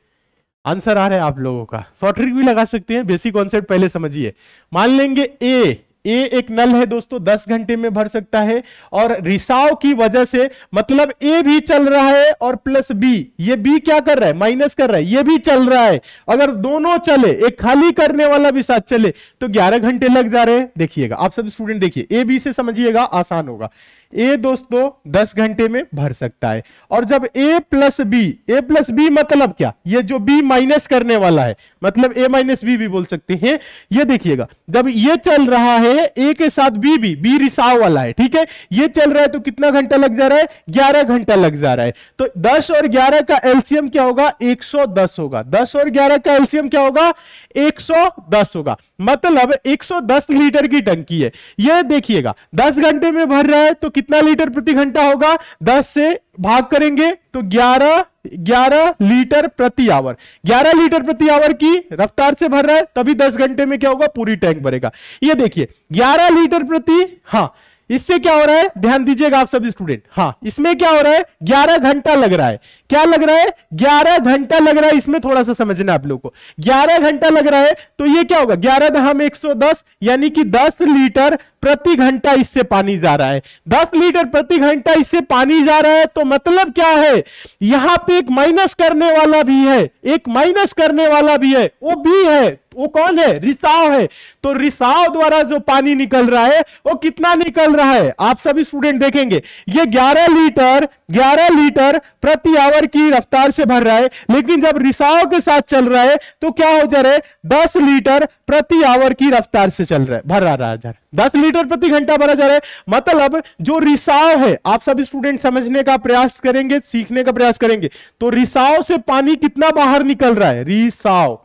आंसर आ रहा है आप लोगों का। शॉर्ट ट्रिक भी लगा सकते हैं, बेसिक कॉन्सेप्ट पहले समझिए। मान लेंगे ए ए एक नल है दोस्तों, दस घंटे में भर सकता है, और रिसाव की वजह से मतलब ए भी चल रहा है और प्लस बी ये बी क्या कर रहा है? माइनस कर रहा है। ये भी चल रहा है। अगर दोनों चले, एक खाली करने वाला भी साथ चले तो 11 घंटे लग जा रहे हैं। देखिएगा, आप सब स्टूडेंट देखिए ए बी से समझिएगा, आसान होगा। ए दोस्तों 10 घंटे में भर सकता है। और जब A plus B, A plus B मतलब क्या? ये जो बी माइनस करने वाला है मतलब ए माइनस बी भी बोल सकते हैं। ये देखिएगा, जब ये चल रहा है, ए के साथ बी भी, बी रिसाव वाला है, ठीक है? ये चल रहा है तो कितना घंटा लग जा रहा है? ग्यारह घंटा लग जा रहा है। तो दस और ग्यारह का एल्सियम क्या होगा? एक सौ दस होगा। दस और ग्यारह का एल्सियम क्या होगा? एक सौ दस होगा। मतलब एक सौ दस लीटर की टंकी है। यह देखिएगा, दस घंटे में भर रहा है तो कितना लीटर प्रति घंटा होगा? 10 से भाग करेंगे तो 11 11 लीटर प्रति आवर। 11 लीटर प्रति आवर की रफ्तार से भर रहा है, तभी 10 घंटे में क्या होगा? पूरी टैंक भरेगा। ये देखिए 11 लीटर प्रति हाँ इससे क्या हो रहा है? ध्यान दीजिएगा आप सभी स्टूडेंट हाँ इसमें क्या हो रहा है? 11 घंटा लग रहा है। क्या लग रहा है? ग्यारह घंटा लग रहा है इसमें थोड़ा सा समझना आप लोग को। ग्यारह घंटा लग रहा है तो ये क्या होगा? ग्यारह दहम एक सौ दस, यानी कि दस लीटर प्रति घंटा इससे पानी जा रहा है। दस लीटर प्रति घंटा इससे पानी जा रहा है तो मतलब क्या है? यहाँ पे एक माइनस करने वाला भी है, एक माइनस करने वाला भी है। वो भी है, वो कौन है? रिसाव है। तो रिसाव द्वारा जो पानी निकल रहा है, वो कितना निकल रहा है? आप सभी स्टूडेंट देखेंगे। ये 11 लीटर 11 लीटर प्रति आवर की रफ्तार से भर रहा है, लेकिन जब रिसाव के साथ चल रहा है तो क्या हो जा रहा है? दस लीटर प्रति आवर की रफ्तार से चल रहा है, भर रहा है। दस लीटर प्रति घंटा भरा जा रहा है। मतलब जो रिसाव है, आप सब स्टूडेंट समझने का प्रयास करेंगे, सीखने का प्रयास करेंगे तो रिसाव से पानी कितना बाहर निकल रहा है? रिसाव।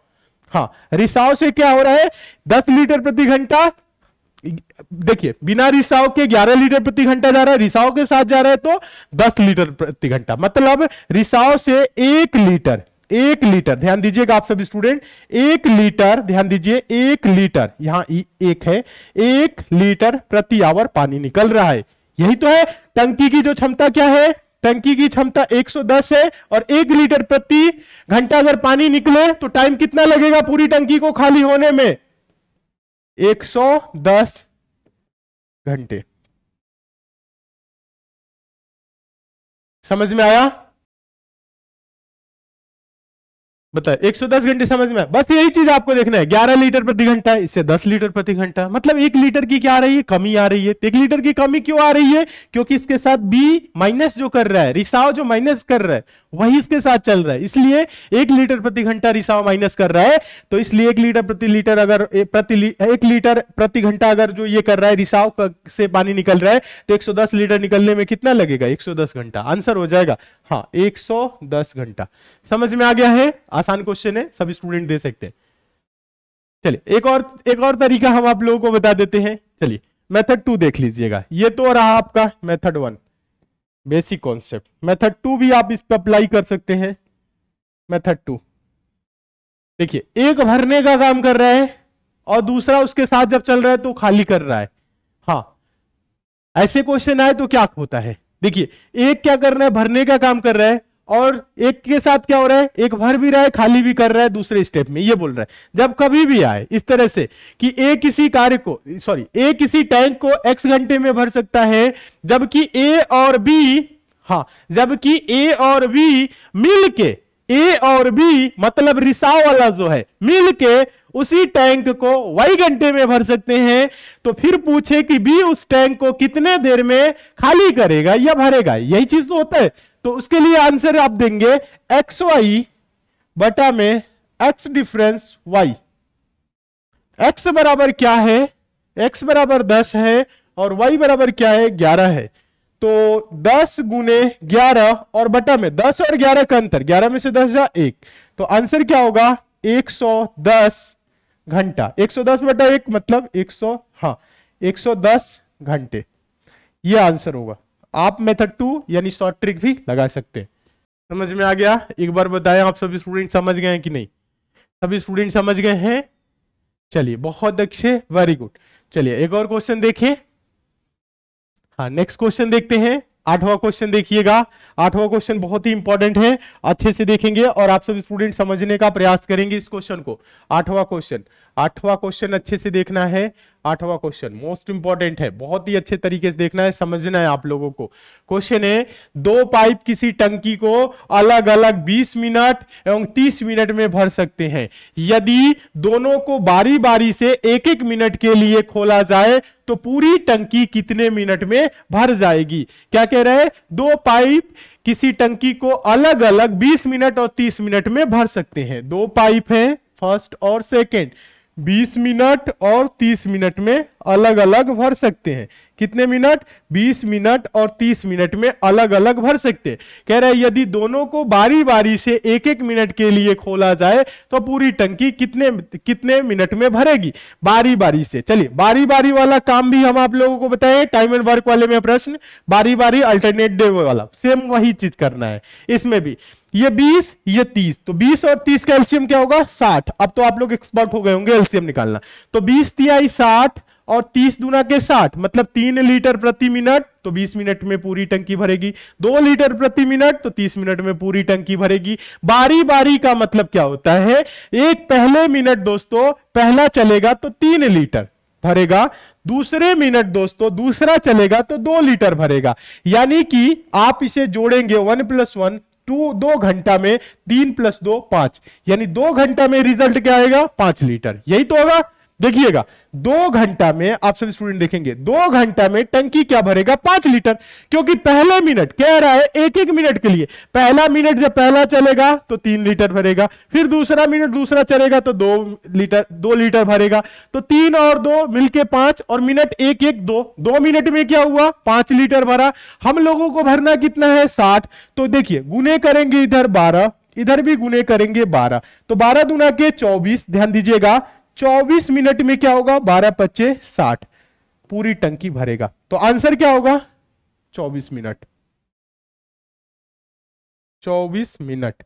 हाँ रिसाव से क्या हो रहा है? दस लीटर प्रति घंटा देखिए, बिना रिसाव के 11 लीटर प्रति घंटा जा रहा है, रिसाव के साथ जा रहा है तो 10 लीटर प्रति घंटा। मतलब रिसाव से एक लीटर एक लीटर, ध्यान दीजिएगा आप सभी स्टूडेंट, एक लीटर, ध्यान दीजिए, एक लीटर, यहाँ एक है, एक लीटर प्रति आवर पानी निकल रहा है। यही तो है, टंकी की जो क्षमता क्या है? टंकी की क्षमता 110 है और एक लीटर प्रति घंटा अगर पानी निकले तो टाइम कितना लगेगा पूरी टंकी को खाली होने में? 110 घंटे। समझ में आया? बताए 110 घंटे समझ में बस यही चीज़ आपको देखना है 11 लीटर प्रति घंटा, इससे 10 लीटर प्रति घंटा। मतलब एक लीटर की क्या आ रही है? कमी आ रही है। एक लीटर की कमी क्यों आ रही है? क्योंकि इसके साथ बी माइनस जो कर रहा है, रिसाव जो माइनस कर रहा है, वही इसके साथ चल रहा है। इसलिए एक लीटर प्रति घंटा रिसाव माइनस कर रहा है तो इसलिए एक लीटर प्रति लीटर अगर प्रति एक लीटर प्रति घंटा अगर जो ये कर रहा है, रिसाव से पानी निकल रहा है तो 110 लीटर निकलने में कितना लगेगा? 110 घंटा। आंसर हो जाएगा हाँ 110 घंटा। समझ में आ गया है? आसान क्वेश्चन है सब स्टूडेंट दे सकते हैं। चलिए, एक और एक और तरीका हम आप लोगों को बता देते हैं। चलिए मेथड टू देख लीजिएगा। ये तो रहा आपका method one basic concept method two भी आप इस पर अप्लाई कर सकते हैं। मेथड टू देखिए, एक भरने का काम कर रहा है और दूसरा उसके साथ जब चल रहा है तो खाली कर रहा है। हाँ। ऐसे क्वेश्चन आए तो क्या होता है? देखिए, एक क्या कर रहा है? भरने का काम कर रहा है। और एक के साथ क्या हो रहा है? एक भर भी रहा है, खाली भी कर रहा है दूसरे स्टेप में। ये बोल रहा है। जब कभी भी आए, इस तरह से कि ए किसी कार्य को सॉरी ए किसी टैंक को एक्स घंटे में भर सकता है, जबकि ए और बी हाँ जबकि ए और बी मिल के, ए और बी मतलब रिसाव वाला जो है, मिल के उसी टैंक को वाई घंटे में भर सकते हैं तो फिर पूछे कि बी उस टैंक को कितने देर में खाली करेगा या भरेगा? यही चीज़ तो होता है। तो उसके लिए आंसर आप देंगे एक्स वाई बटा में एक्स डिफरेंस वाई एक्स बराबर क्या है? एक्स बराबर दस है और वाई बराबर क्या है? ग्यारह है। तो दस गुने ग्यारह और बटा में दस और ग्यारह का अंतर, ग्यारह में से दस जा एक। तो आंसर क्या होगा? एक सौ दस घंटा। एक सौ दस बटा एक मतलब एक सौ हाँ एक सौ दस घंटे। ये आंसर होगा। आप मेथड टू यानी शॉर्ट ट्रिक भी लगा सकते समझ में आ गया? एक बार बताएँ आप सभी स्टूडेंट समझ गए हैं कि नहीं? सभी स्टूडेंट समझ गए हैं? चलिए, बहुत अच्छे वेरी गुड चलिए, एक और क्वेश्चन देखिए हाँ नेक्स्ट क्वेश्चन देखते हैं। आठवां क्वेश्चन देखिएगा। आठवां क्वेश्चन बहुत ही इंपॉर्टेंट है, अच्छे से देखेंगे और आप सभी स्टूडेंट समझने का प्रयास करेंगे इस क्वेश्चन को। आठवां क्वेश्चन आठवां क्वेश्चन अच्छे से देखना है। आठवां क्वेश्चन मोस्ट इंपॉर्टेंट है। बहुत ही अच्छे तरीके से देखना है, समझना है आप लोगों को। क्वेश्चन है, दो पाइप किसी टंकी को अलग अलग 20 मिनट एवं 30 मिनट में भर सकते हैं। यदि दोनों को बारी बारी से एक एक मिनट के लिए खोला जाए तो पूरी टंकी कितने मिनट में भर जाएगी? क्या कह रहे हैं? दो पाइप किसी टंकी को अलग अलग 20 मिनट और 30 मिनट में भर सकते हैं। दो पाइप है फ़र्स्ट और सेकेंड 20 मिनट और 30 मिनट में अलग अलग भर सकते हैं। कितने मिनट? 20 मिनट और 30 मिनट में अलग अलग भर सकते। कह रहे यदि दोनों को बारी बारी से एक एक मिनट के लिए खोला जाए तो पूरी टंकी कितने कितने मिनट में भरेगी? बारी बारी से। चलिए बारी बारी वाला काम भी हम आप लोगों को बताएँ। टाइम एंड वर्क वाले में प्रश्न बारी बारी अल्टरनेट डे वाला। सेम वही चीज़ करना है। इसमें भी, ये 20 ये 30 तो 20 और 30 का एल्सियम क्या होगा? 60 अब तो आप लोग एक्सपर्ट हो गए होंगे एल्सियम निकालना। तो 20 तिहाई 60 और तीस दुना के साठ मतलब तीन लीटर प्रति मिनट तो बीस मिनट में पूरी टंकी भरेगी। दो लीटर प्रति मिनट तो तीस मिनट में पूरी टंकी भरेगी। बारी बारी का मतलब क्या होता है? एक पहले मिनट दोस्तों, पहला चलेगा तो तीन लीटर भरेगा। दूसरे मिनट दोस्तों, दूसरा चलेगा तो दो लीटर भरेगा। यानी कि आप इसे जोड़ेंगे वन प्लस वन, टू, दो घंटा में, तीन प्लस दो, पाँच। यानी दो घंटा में रिज़ल्ट क्या आएगा? पाँच लीटर। यही तो होगा। देखिएगा, दो घंटा में आप सभी स्टूडेंट देखेंगे, दो घंटा में टंकी क्या भरेगा? पाँच लीटर। क्योंकि पहले मिनट कह रहा है एक एक मिनट के लिए। पहला मिनट जब पहला चलेगा तो तीन लीटर भरेगा। फिर दूसरा मिनट दूसरा चलेगा तो दो लीटर दो लीटर भरेगा। तो तीन और दो मिलके पाँच, और मिनट एक एक दो। दो मिनट में क्या हुआ? पाँच लीटर भरा। हम लोगों को भरना कितना है? साठ। तो देखिए, गुने करेंगे इधर बारह, इधर भी गुने करेंगे बारह। तो बारह दुना के चौबीस, ध्यान दीजिएगा चौबीस मिनट में क्या होगा? बारह पच्चे साठ। पूरी टंकी भरेगा। तो आंसर क्या होगा? चौबीस मिनट। चौबीस मिनट।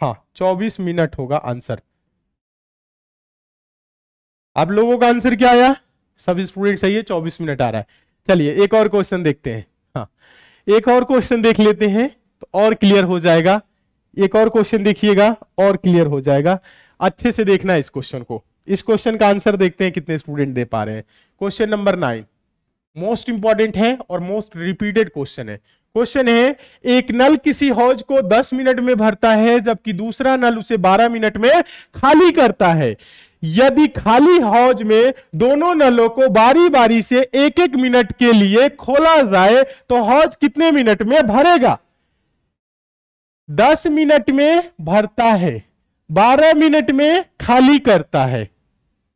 हाँ चौबीस मिनट होगा आंसर। आप लोगों का आंसर क्या आया? सभी स्टूडेंट सही है, चौबीस मिनट आ रहा है। चलिए, एक और क्वेश्चन देखते हैं। हाँ एक और क्वेश्चन देख लेते हैं तो और क्लियर हो जाएगा। एक और क्वेश्चन देखिएगा, और क्लियर हो जाएगा। अच्छे से देखना है इस क्वेश्चन को। इस क्वेश्चन का आंसर देखते हैं कितने स्टूडेंट दे पा रहे हैं। Question number nine most important है और मोस्ट रिपीटेड क्वेश्चन है। क्वेश्चन है, एक नल किसी हौज को 10 मिनट में भरता है, जबकि दूसरा नल उसे 12 मिनट में खाली करता है। यदि खाली हौज में दोनों नलों को बारी बारी से एक एक मिनट के लिए खोला जाए तो हौज कितने मिनट में भरेगा? 10 मिनट में भरता है 12 मिनट में खाली करता है।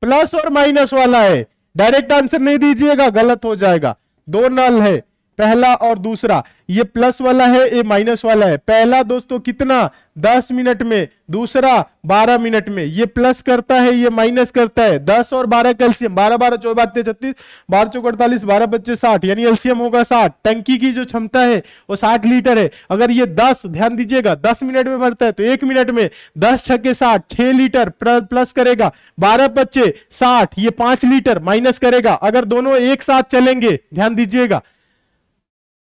प्लस और माइनस वाला है। डायरेक्ट आंसर नहीं दीजिएगा, गलत हो जाएगा। दो नल है। पहला और दूसरा, ये प्लस वाला है, ये माइनस वाला है। पहला दोस्तों कितना? 10 मिनट में। दूसरा 12 मिनट में। ये प्लस करता है, ये माइनस करता है। 10 और 12 का एलसीएम 12 बारह चौबा छत्तीस, बारह चौक अड़तालीस, बारह, पच्चीस, साठ। यानी एलसीएम होगा 60 टंकी की जो क्षमता है, वो 60 लीटर है। अगर ये 10 ध्यान दीजिएगा 10 मिनट में भरता है तो एक मिनट में 10 छक्के साठ, छह लीटर प्लस करेगा। बारह पच्चे साठ, ये पाँच लीटर माइनस करेगा। अगर दोनों एक साथ चलेंगे, ध्यान दीजिएगा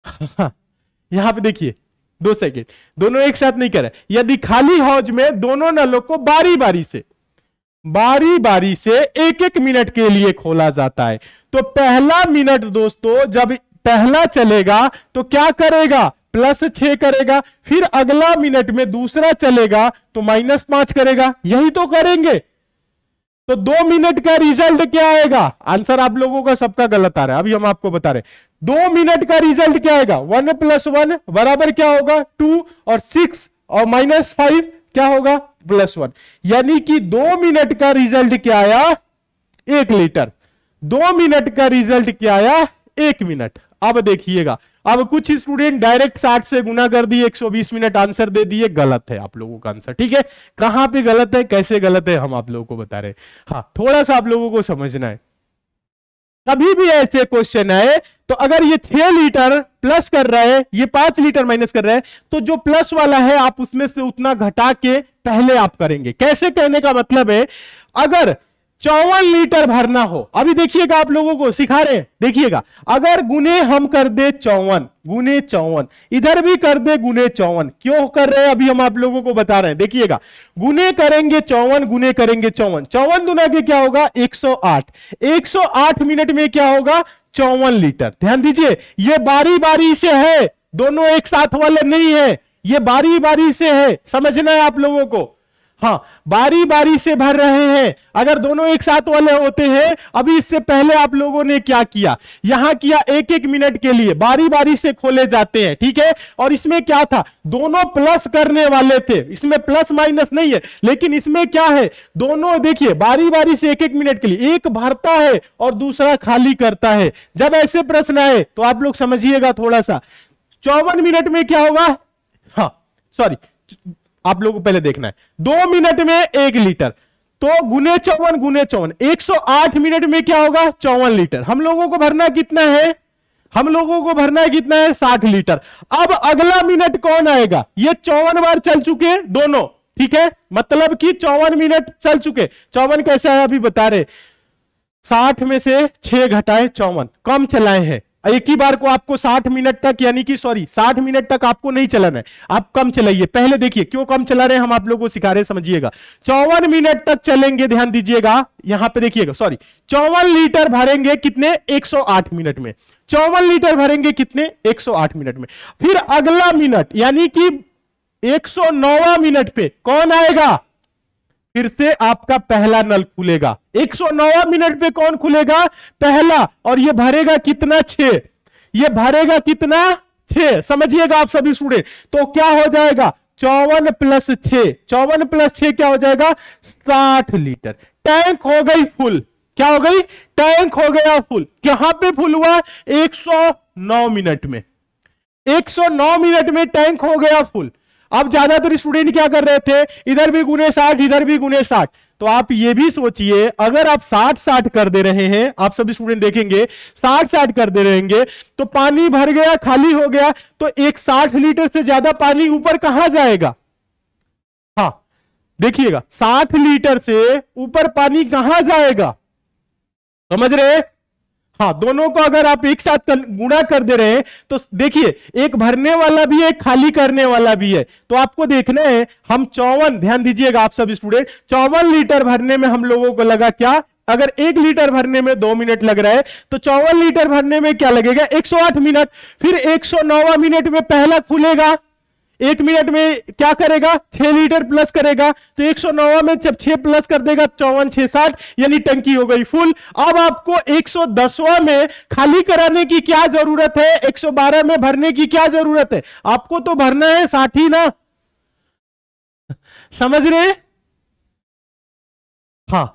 [LAUGHS] यहाँ पे देखिए, दो सेकेंड दोनों एक साथ नहीं करे यदि खाली हौज में दोनों नलों को बारी बारी से बारी बारी से एक एक मिनट के लिए खोला जाता है तो पहला मिनट दोस्तों, जब पहला चलेगा तो क्या करेगा? प्लस छ करेगा, फिर अगला मिनट में दूसरा चलेगा तो माइनस पाँच करेगा। यही तो करेंगे। तो दो मिनट का रिज़ल्ट क्या आएगा? आंसर आप लोगों का सबका गलत आ रहा है। अभी हम आपको बता रहे दो मिनट का रिज़ल्ट क्या आएगा? वन प्लस वन बराबर क्या होगा? टू और सिक्स और माइनस फाइव क्या होगा? Plus one. यानी कि दो मिनट का रिज़ल्ट क्या आया? एक लीटर। दो मिनट का रिज़ल्ट क्या आया? एक मिनट। अब देखिएगा। अब कुछ स्टूडेंट डायरेक्ट 60 से गुना कर दिए 120 मिनट आंसर दे दिए। गलत है आप लोगों का आंसर, ठीक है? कहाँ पे गलत है? कैसे गलत है? हम आप लोगों को बता रहे हैं। हाँ थोड़ा सा आप लोगों को समझना है। कभी भी ऐसे क्वेश्चन आए तो अगर ये छह लीटर प्लस कर रहा है, ये पाँच लीटर माइनस कर रहा है तो जो प्लस वाला है, आप उसमें से उतना घटा के पहले आप करेंगे। कैसे कहने का मतलब है, अगर चौवन लीटर भरना हो। अभी देखिएगा आप लोगों को, सिखा रहे देखिएगा। अगर गुने हम कर दे चौवन, गुने चौवन, इधर भी कर दे गुने चौवन। क्यों कर रहे हैं? अभी हम आप लोगों को बता रहे हैं। देखिएगा। गुने करेंगे चौवन, गुने करेंगे चौवन। चौवन दुना के क्या होगा? 108 108 मिनट में क्या होगा? चौवन लीटर। ध्यान दीजिए, ये बारी बारी से है। दोनों एक साथ वाले नहीं है। ये बारी बारी से है। समझना है आप लोगों को। हाँ बारी बारी से भर रहे हैं। अगर दोनों एक साथ वाले होते हैं, अभी इससे पहले आप लोगों ने क्या किया? यहाँ किया एक एक मिनट के लिए बारी बारी से खोले जाते हैं, ठीक है? और इसमें क्या था? दोनों प्लस करने वाले थे। इसमें प्लस माइनस नहीं है, लेकिन इसमें क्या है? दोनों, देखिए बारी बारी से एक एक मिनट के लिए, एक भरता है और दूसरा खाली करता है। जब ऐसे प्रश्न आए तो आप लोग समझिएगा थोड़ा सा। चौवन मिनट में क्या होगा हाँ सॉरी आप लोगों को पहले देखना है। दो मिनट में एक लीटर। तो गुने चौवन गुने चौवन। 108 मिनट में क्या होगा? चौवन लीटर। हम लोगों को भरना कितना है? हम लोगों को भरना है कितना है? साठ लीटर। अब अगला मिनट कौन आएगा? ये चौवन बार चल चुके दोनों। ठीक है? मतलब कि चौवन मिनट चल चुके। चौवन कैसे आया? अभी बता रहे। साठ में से छह घटाए चौवन। कम चलाए हैं। एक ही बार को आपको 60 मिनट तक, यानी कि सॉरी 60 मिनट तक आपको नहीं चलाना है। आप कम चलाइए। पहले देखिए, क्यों कम चला रहे हैं हम आप लोगों को सिखा रहे समझिएगा। चौवन मिनट तक चलेंगे, ध्यान दीजिएगा। यहाँ पे देखिएगा सॉरी चौवन लीटर भरेंगे कितने? 108 मिनट में। चौवन लीटर भरेंगे कितने? 108 मिनट में। फिर अगला मिनट, यानी कि एक मिनट पे कौन आएगा? फिर से आपका पहला नल खुलेगा। 109 मिनट पे कौन खुलेगा? पहला। और ये भरेगा कितना? छ ये भरेगा कितना? छ समझिएगा आप सभी स्टूडेंट तो क्या हो जाएगा? चौवन प्लस छ चौवन प्लस छ क्या हो जाएगा? साठ लीटर टैंक हो गई फुल क्या हो गई? टैंक हो गया फुल कहाँ पे फुल हुआ? 109 मिनट में। 109 मिनट में टैंक हो गया फुल अब ज़्यादातर स्टूडेंट क्या कर रहे थे? इधर भी गुने साठ, इधर भी गुने साठ। तो आप ये भी सोचिए, अगर आप साठ साठ कर दे रहे हैं, आप सभी स्टूडेंट देखेंगे साठ साठ कर दे रहेंगे तो पानी भर गया, खाली हो गया तो एक साठ लीटर से ज़्यादा पानी ऊपर कहाँ जाएगा? हाँ देखिएगा, साठ लीटर से ऊपर पानी कहाँ जाएगा? समझ रहे? हाँ दोनों को अगर आप एक साथ गुणा कर दे रहे हैं तो देखिए, एक भरने वाला भी है खाली करने वाला भी है। तो आपको देखना है, हम चौवन, ध्यान दीजिएगा आप सब स्टूडेंट, चौवन लीटर भरने में हम लोगों को लगा क्या? अगर एक लीटर भरने में दो मिनट लग रहा है तो चौवन लीटर भरने में क्या लगेगा? 108 मिनट, फिर एक मिनट में पहला खुलेगा। एक मिनट में क्या करेगा? छह लीटर प्लस करेगा। तो एक सौ नौ में जब छह प्लस कर देगा, चौवन, छह साठ यानी टंकी हो गई फुल अब आपको एक सौ दसवा में खाली कराने की क्या ज़रूरत है? एक सौ बारह में भरने की क्या ज़रूरत है? आपको तो भरना है, साठ ही ना। समझ रहे? हाँ।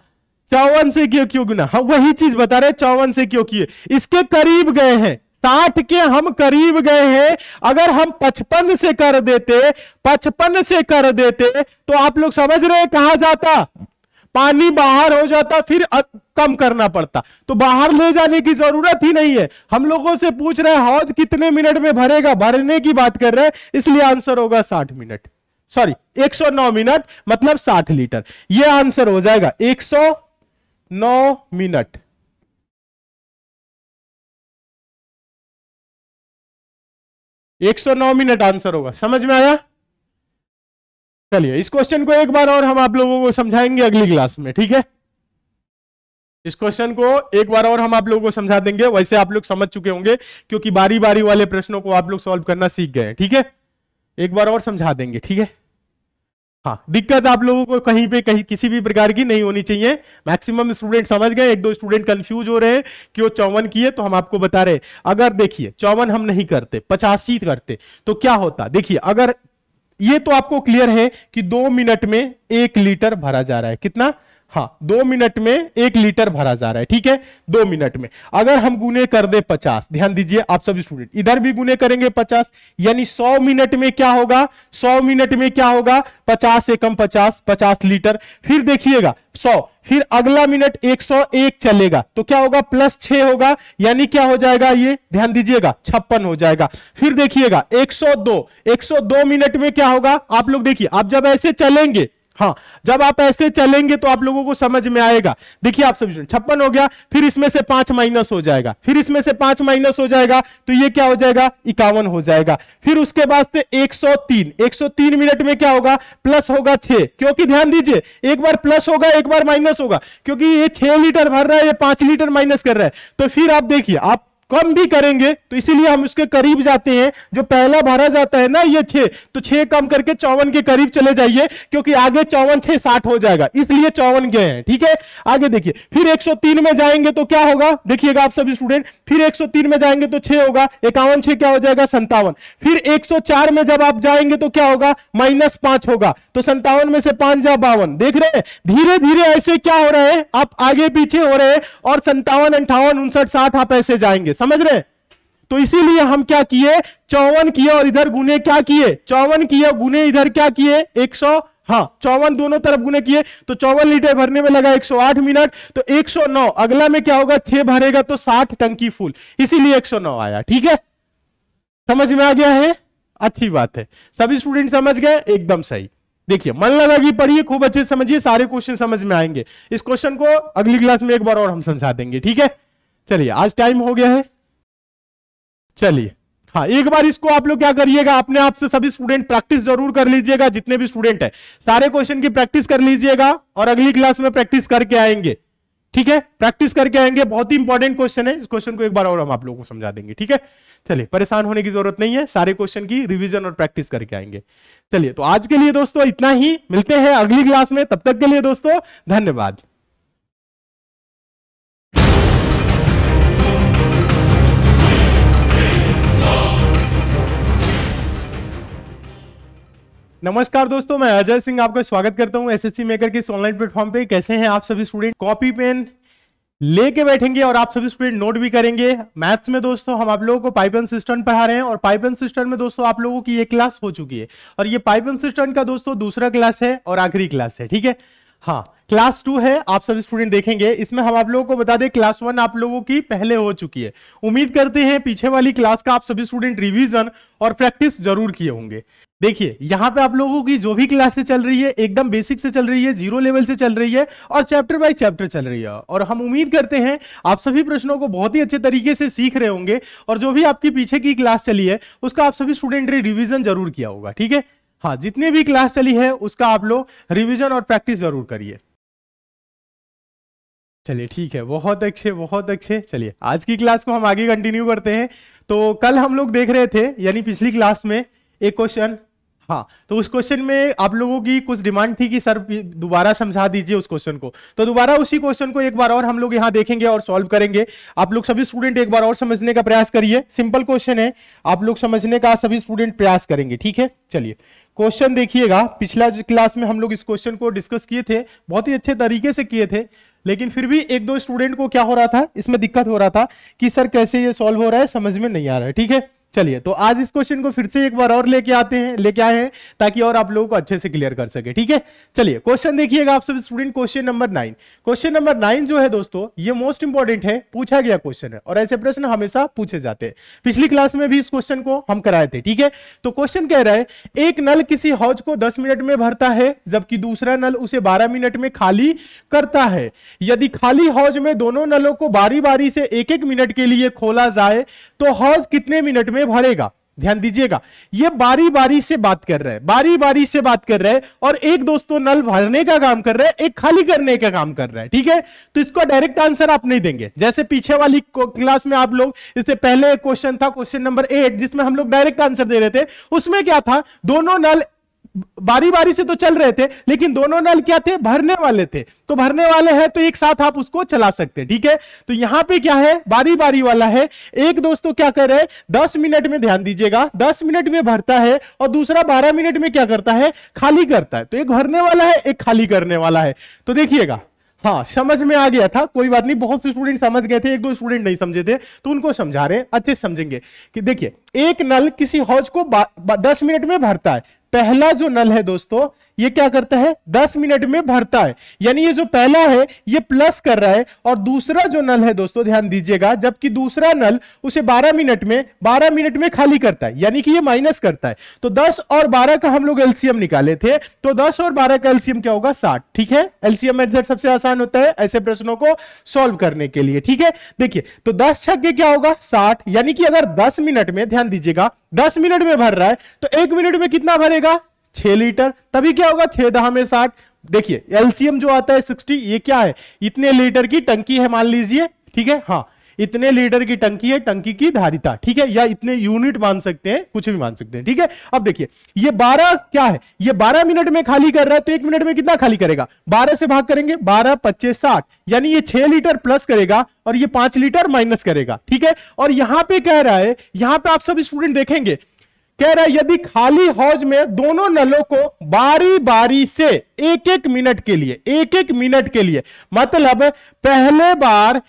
चौवन से क्यों क्यों गुना? हाँ वही चीज़ बता रहे, चौवन से क्यों किए? इसके करीब गए हैं। साठ के हम करीब गए हैं, अगर हम पचपन से कर देते, पचपन से कर देते तो आप लोग समझ रहे हैं कहा जाता? पानी बाहर हो जाता, फिर कम करना पड़ता। तो बाहर ले जाने की ज़रूरत ही नहीं है। हम लोगों से पूछ रहे हौज कितने मिनट में भरेगा? भरने की बात कर रहे हैं, इसलिए आंसर होगा साठ मिनट। सॉरी 109 मिनट मतलब 60 लीटर। यह आंसर हो जाएगा 109 मिनट। 109 मिनट आंसर होगा। समझ में आया? चलिए, इस क्वेश्चन को एक बार और हम आप लोगों को समझाएँगे अगली क्लास में, ठीक है? इस क्वेश्चन को एक बार और हम आप लोगों को समझा देंगे। वैसे आप लोग समझ चुके होंगे, क्योंकि बारी बारी वाले प्रश्नों को आप लोग सॉल्व करना सीख गए ठीक है? एक बार और समझा देंगे, ठीक है? हाँ दिक्कत आप लोगों को कहीं पे कहीं किसी भी प्रकार की नहीं होनी चाहिए। मैक्सिमम स्टूडेंट समझ गए, एक दो स्टूडेंट कंफ्यूज हो रहे हैं कि वो चौवन है तो हम आपको बता रहे अगर देखिए, चौवन हम नहीं करते, पचासी करते तो क्या होता? देखिए, अगर ये तो आपको क्लियर है कि दो मिनट में एक लीटर भरा जा रहा है। कितना? हाँ दो मिनट में एक लीटर भरा जा रहा है, ठीक है? दो मिनट में। अगर हम गुने कर दे पचास, ध्यान दीजिए आप सभी स्टूडेंट इधर भी गुने करेंगे पचास, यानी सौ मिनट में क्या होगा? सौ मिनट में क्या होगा? पचास से कम पचास पचास लीटर। फिर देखिएगा, सौ, फिर अगला मिनट 101 चलेगा तो क्या होगा? प्लस छ होगा, यानी क्या हो जाएगा ये? ध्यान दीजिएगा, छप्पन हो जाएगा। फिर देखिएगा 102 102 मिनट में क्या होगा? आप लोग देखिए, आप जब ऐसे चलेंगे हाँ जब आप ऐसे चलेंगे तो आप लोगों को समझ में आएगा। देखिए आप सभी छप्पन हो गया, फिर इसमें से पाँच माइनस हो जाएगा। फिर इसमें से पाँच माइनस हो जाएगा तो ये क्या हो जाएगा? इक्यावन हो जाएगा। फिर उसके बाद से 103 103 मिनट में क्या होगा? प्लस होगा छह। क्योंकि ध्यान दीजिए, एक बार प्लस होगा, एक बार माइनस होगा। क्योंकि ये छह लीटर भर रहा है, ये पाँच लीटर माइनस कर रहा है। तो फिर आप देखिए, आप कम भी करेंगे तो इसीलिए हम उसके करीब जाते हैं। जो पहला भरा जाता है ना, ये छह तो छह कम करके चौवन के करीब चले जाइए, क्योंकि आगे चौवन छह साठ हो जाएगा। इसलिए चौवन गए हैं, ठीक है? आगे देखिए, फिर 103 में जाएँगे तो क्या होगा? देखिएगा आप सभी स्टूडेंट फिर 103 में जाएँगे तो छह होगा, इक्यावन छह क्या हो जाएगा? संतावन फिर 104 में जब आप जाएँगे तो क्या होगा? माइनस पाँच होगा तो संतावन में से पाँच जा बावन। देख रहे हैं धीरे धीरे ऐसे क्या हो रहे हैं? आप आगे पीछे हो रहे हैं, और संतावन अंठावन, उनसठ, साठ आप ऐसे जाएँगे। समझ रहे? तो इसीलिए हम क्या किए? चौवन किए और इधर गुने क्या किए? चौवन किए, गुने, इधर क्या किए? एक सौ हाँ चौवन दोनों तरफ़ गुने किए। तो चौवन लीटर भरने में लगा 108 मिनट तो 109 अगला में क्या होगा? छह भरेगा तो 60 टंकी फुल। इसीलिए 109 आया, ठीक है? समझ में आ गया है? अच्छी बात है। सभी स्टूडेंट समझ गए? एकदम सही। देखिए, मन लगा कि पढ़िए, खूब अच्छे समझिए, सारे क्वेश्चन समझ में आएँगे। इस क्वेश्चन को अगली क्लास में एक बार और हम समझा देंगे, ठीक है? चलिए, आज टाइम हो गया है। चलिए हाँ एक बार इसको आप लोग क्या करिएगा, अपने आप से सभी स्टूडेंट प्रैक्टिस ज़रूर कर लीजिएगा, जितने भी स्टूडेंट है। सारे क्वेश्चन की प्रैक्टिस कर लीजिएगा और अगली क्लास में प्रैक्टिस करके आएँगे। ठीक है? प्रैक्टिस करके आएँगे, बहुत ही इंपॉर्टेंट क्वेश्चन है। इस क्वेश्चन को एक बार और हम आप लोगों को समझा देंगे, ठीक है? चलिए, परेशान होने की ज़रूरत नहीं है, सारे क्वेश्चन की रिवीजन और प्रैक्टिस करके आएँगे। चलिए तो आज के लिए दोस्तों इतना ही, मिलते हैं अगली क्लास में, तब तक के लिए दोस्तों, धन्यवाद। नमस्कार दोस्तों, मैं अजय सिंह आपका स्वागत करता हूँ एसएससी मेकर के ऑनलाइन प्लेटफॉर्म पे। कैसे हैं आप सभी स्टूडेंट कॉपी पेन लेके बैठेंगे और आप सभी स्टूडेंट नोट भी करेंगे। मैथ्स में दोस्तों, हम आप लोगों को पाइपन सिस्टम पढ़ा रहे हैं और पाइपन सिस्टम में दोस्तों, आप लोगों की ये क्लास हो चुकी है। और ये पाइपन सिस्टम का दोस्तों, दूसरा क्लास है और आखिरी क्लास है, ठीक है? हाँ क्लास टू है, आप सभी स्टूडेंट देखेंगे। इसमें हम आप लोगों को बता दें क्लास वन आप लोगों की पहले हो चुकी है। उम्मीद करते हैं, पीछे वाली क्लास का आप सभी स्टूडेंट रिवीजन और प्रैक्टिस ज़रूर किए होंगे। देखिए, यहाँ पे आप लोगों की जो भी क्लासेस चल रही है, एकदम बेसिक से चल रही है ज़ीरो लेवल से चल रही है और चैप्टर बाय चैप्टर चल रही है। और हम उम्मीद करते हैं, आप सभी प्रश्नों को बहुत ही अच्छे तरीके से सीख रहे होंगे और जो भी आपकी पीछे की क्लास चली है, उसका आप सभी स्टूडेंट ने रिविजन ज़रूर किया होगा, ठीक है? हाँ जितनी भी क्लास चली है, उसका आप लोग रिविजन और प्रैक्टिस ज़रूर करिए। चलिए, ठीक है, बहुत अच्छे बहुत अच्छे। चलिए, आज की क्लास को हम आगे कंटिन्यू करते हैं। तो कल हम लोग देख रहे थे, यानी पिछली क्लास में एक क्वेश्चन हाँ तो उस क्वेश्चन में आप लोगों की कुछ डिमांड थी कि सर दोबारा समझा दीजिए उस क्वेश्चन को। तो दोबारा उसी क्वेश्चन को एक बार और हम लोग यहाँ देखेंगे और सॉल्व करेंगे। आप लोग सभी स्टूडेंट एक बार और समझने का प्रयास करिए। सिंपल क्वेश्चन है। आप लोग समझने का सभी स्टूडेंट प्रयास करेंगे, ठीक है? चलिए क्वेश्चन देखिएगा। पिछला क्लास में हम लोग इस क्वेश्चन को डिस्कस किए थे। बहुत ही अच्छे तरीके से किए थे। लेकिन फिर भी एक दो स्टूडेंट को क्या हो रहा था? इसमें दिक्कत हो रहा था कि, सर, कैसे ये सॉल्व हो रहा है? समझ में नहीं आ रहा है। ठीक है? चलिए तो आज इस क्वेश्चन को फिर से एक बार और लेके आते हैं, लेके आए हैं, ताकि और आप लोगों को अच्छे से क्लियर कर सके, ठीक है? चलिए क्वेश्चन देखिएगा आप सब student question number nine question number nine जो है दोस्तों, ये मोस्ट इंपॉर्टेंट है, पूछा गया क्वेश्चन है, और ऐसे प्रश्न हमेशा पूछे जाते हैं। पिछली क्लास में भी इस क्वेश्चन को हम कराए थे, ठीक है? तो क्वेश्चन कह रहा है, एक नल किसी हौज को दस मिनट में भरता है, जबकि दूसरा नल उसे बारह मिनट में खाली करता है। यदि खाली हौज में दोनों नलों को बारी बारी से एक एक मिनट के लिए खोला जाए तो हौज कितने मिनट में भरेगा, ध्यान दीजिएगा। ये बारी बारी से बात कर रहे हैं बारी बारी से बात कर रहे हैं और एक दोस्तों नल भरने का काम कर रहे हैं, एक खाली करने का काम कर रहा है, ठीक है? तो इसको डायरेक्ट आंसर आप नहीं देंगे। जैसे पीछे वाली क्लास में आप लोग, इससे पहले क्वेश्चन था, क्वेश्चन नंबर एट, जिसमें हम लोग डायरेक्ट आंसर दे रहे थे, उसमें क्या था? दोनों नल बारी बारी से तो चल रहे थे, लेकिन दोनों नल क्या थे? भरने वाले थे। तो भरने वाले हैं तो एक साथ आप उसको चला सकते हैं, ठीक है? तो यहाँ पे क्या है? बारी बारी वाला है। एक दोस्तों क्या कर रहे दस मिनट में ध्यान दीजिएगा। दस मिनट में भरता है और दूसरा बारह मिनट में क्या करता है? खाली करता है। तो एक भरने वाला है, एक खाली करने वाला है। तो देखिएगा। हाँ समझ में आ गया था, कोई बात नहीं, बहुत से स्टूडेंट समझ गए थे, एक दो स्टूडेंट नहीं समझे थे तो उनको समझा रहे हैं, अच्छे समझेंगे। कि देखिए, एक नल किसी हौज को दस मिनट में भरता है, पहला जो नल है दोस्तों ये क्या करता है? 10 मिनट में भरता है। यानी ये जो पहला है, ये प्लस कर रहा है। और दूसरा जो नल है दोस्तों, ध्यान दीजिएगा, जबकि दूसरा नल उसे 12 मिनट में 12 मिनट में खाली करता है। यानी कि ये माइनस करता है। तो 10 और 12 का हम लोग एलसीएम निकाले थे। तो 10 और 12 का एलसीएम क्या होगा? 60 ठीक है? एलसीएम मेथड सबसे आसान होता है ऐसे प्रश्नों को सोल्व करने के लिए। ठीक है? देखिए तो दस छक्के क्या होगा? साठ। यानी कि अगर दस मिनट में, ध्यान दीजिएगा, दस मिनट में भर रहा है तो एक मिनट में कितना भरेगा? छह लीटर, तभी क्या होगा? छह दहा में साठ। देखिए, एलसीएम जो आता है सिक्सटी, ये क्या है? इतने लीटर की टंकी है, मान लीजिए, ठीक है? हाँ इतने लीटर की टंकी है, टंकी की धारिता, ठीक है? या इतने यूनिट मान सकते हैं, कुछ भी मान सकते हैं, ठीक है? अब देखिए, ये 12 क्या है? ये 12 मिनट में खाली कर रहा है तो एक मिनट में कितना खाली करेगा? 12 से भाग करेंगे 12 पच्चीस साठ, यानी ये 6 लीटर प्लस करेगा, और ये 5 लीटर माइनस करेगा, ठीक है? और यहाँ पे कह रहा है, यहाँ पे आप सब स्टूडेंट देखेंगे कह रहा है, यदि खाली हौज में दोनों नलों को बारी बारी से एक एक मिनट के लिए एक एक मिनट के लिए मतलब पहले बार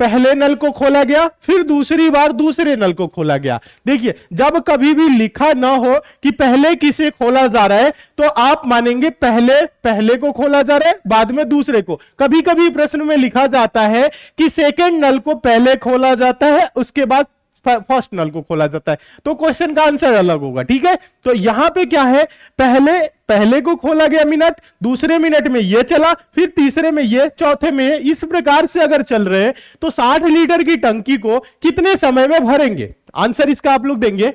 पहले नल को खोला गया, फिर दूसरी बार दूसरे नल को खोला गया। देखिए, जब कभी भी लिखा ना हो कि पहले किसे खोला जा रहा है तो आप मानेंगे पहले पहले को खोला जा रहा है, बाद में दूसरे को। कभी कभी प्रश्न में लिखा जाता है कि सेकेंड नल को पहले खोला जाता है, उसके बाद फ़र्स्ट नल को खोला जाता है। तो क्वेश्चन का आंसर अलग होगा, ठीक है? तो यहाँ पे क्या है? पहले पहले को खोला गया मिनट दूसरे मिनट में ये चला, फिर तीसरे में ये, चौथे में इस प्रकार से अगर चल रहे हैं तो 60 लीटर की टंकी को कितने समय में भरेंगे? आंसर इसका आप लोग देंगे।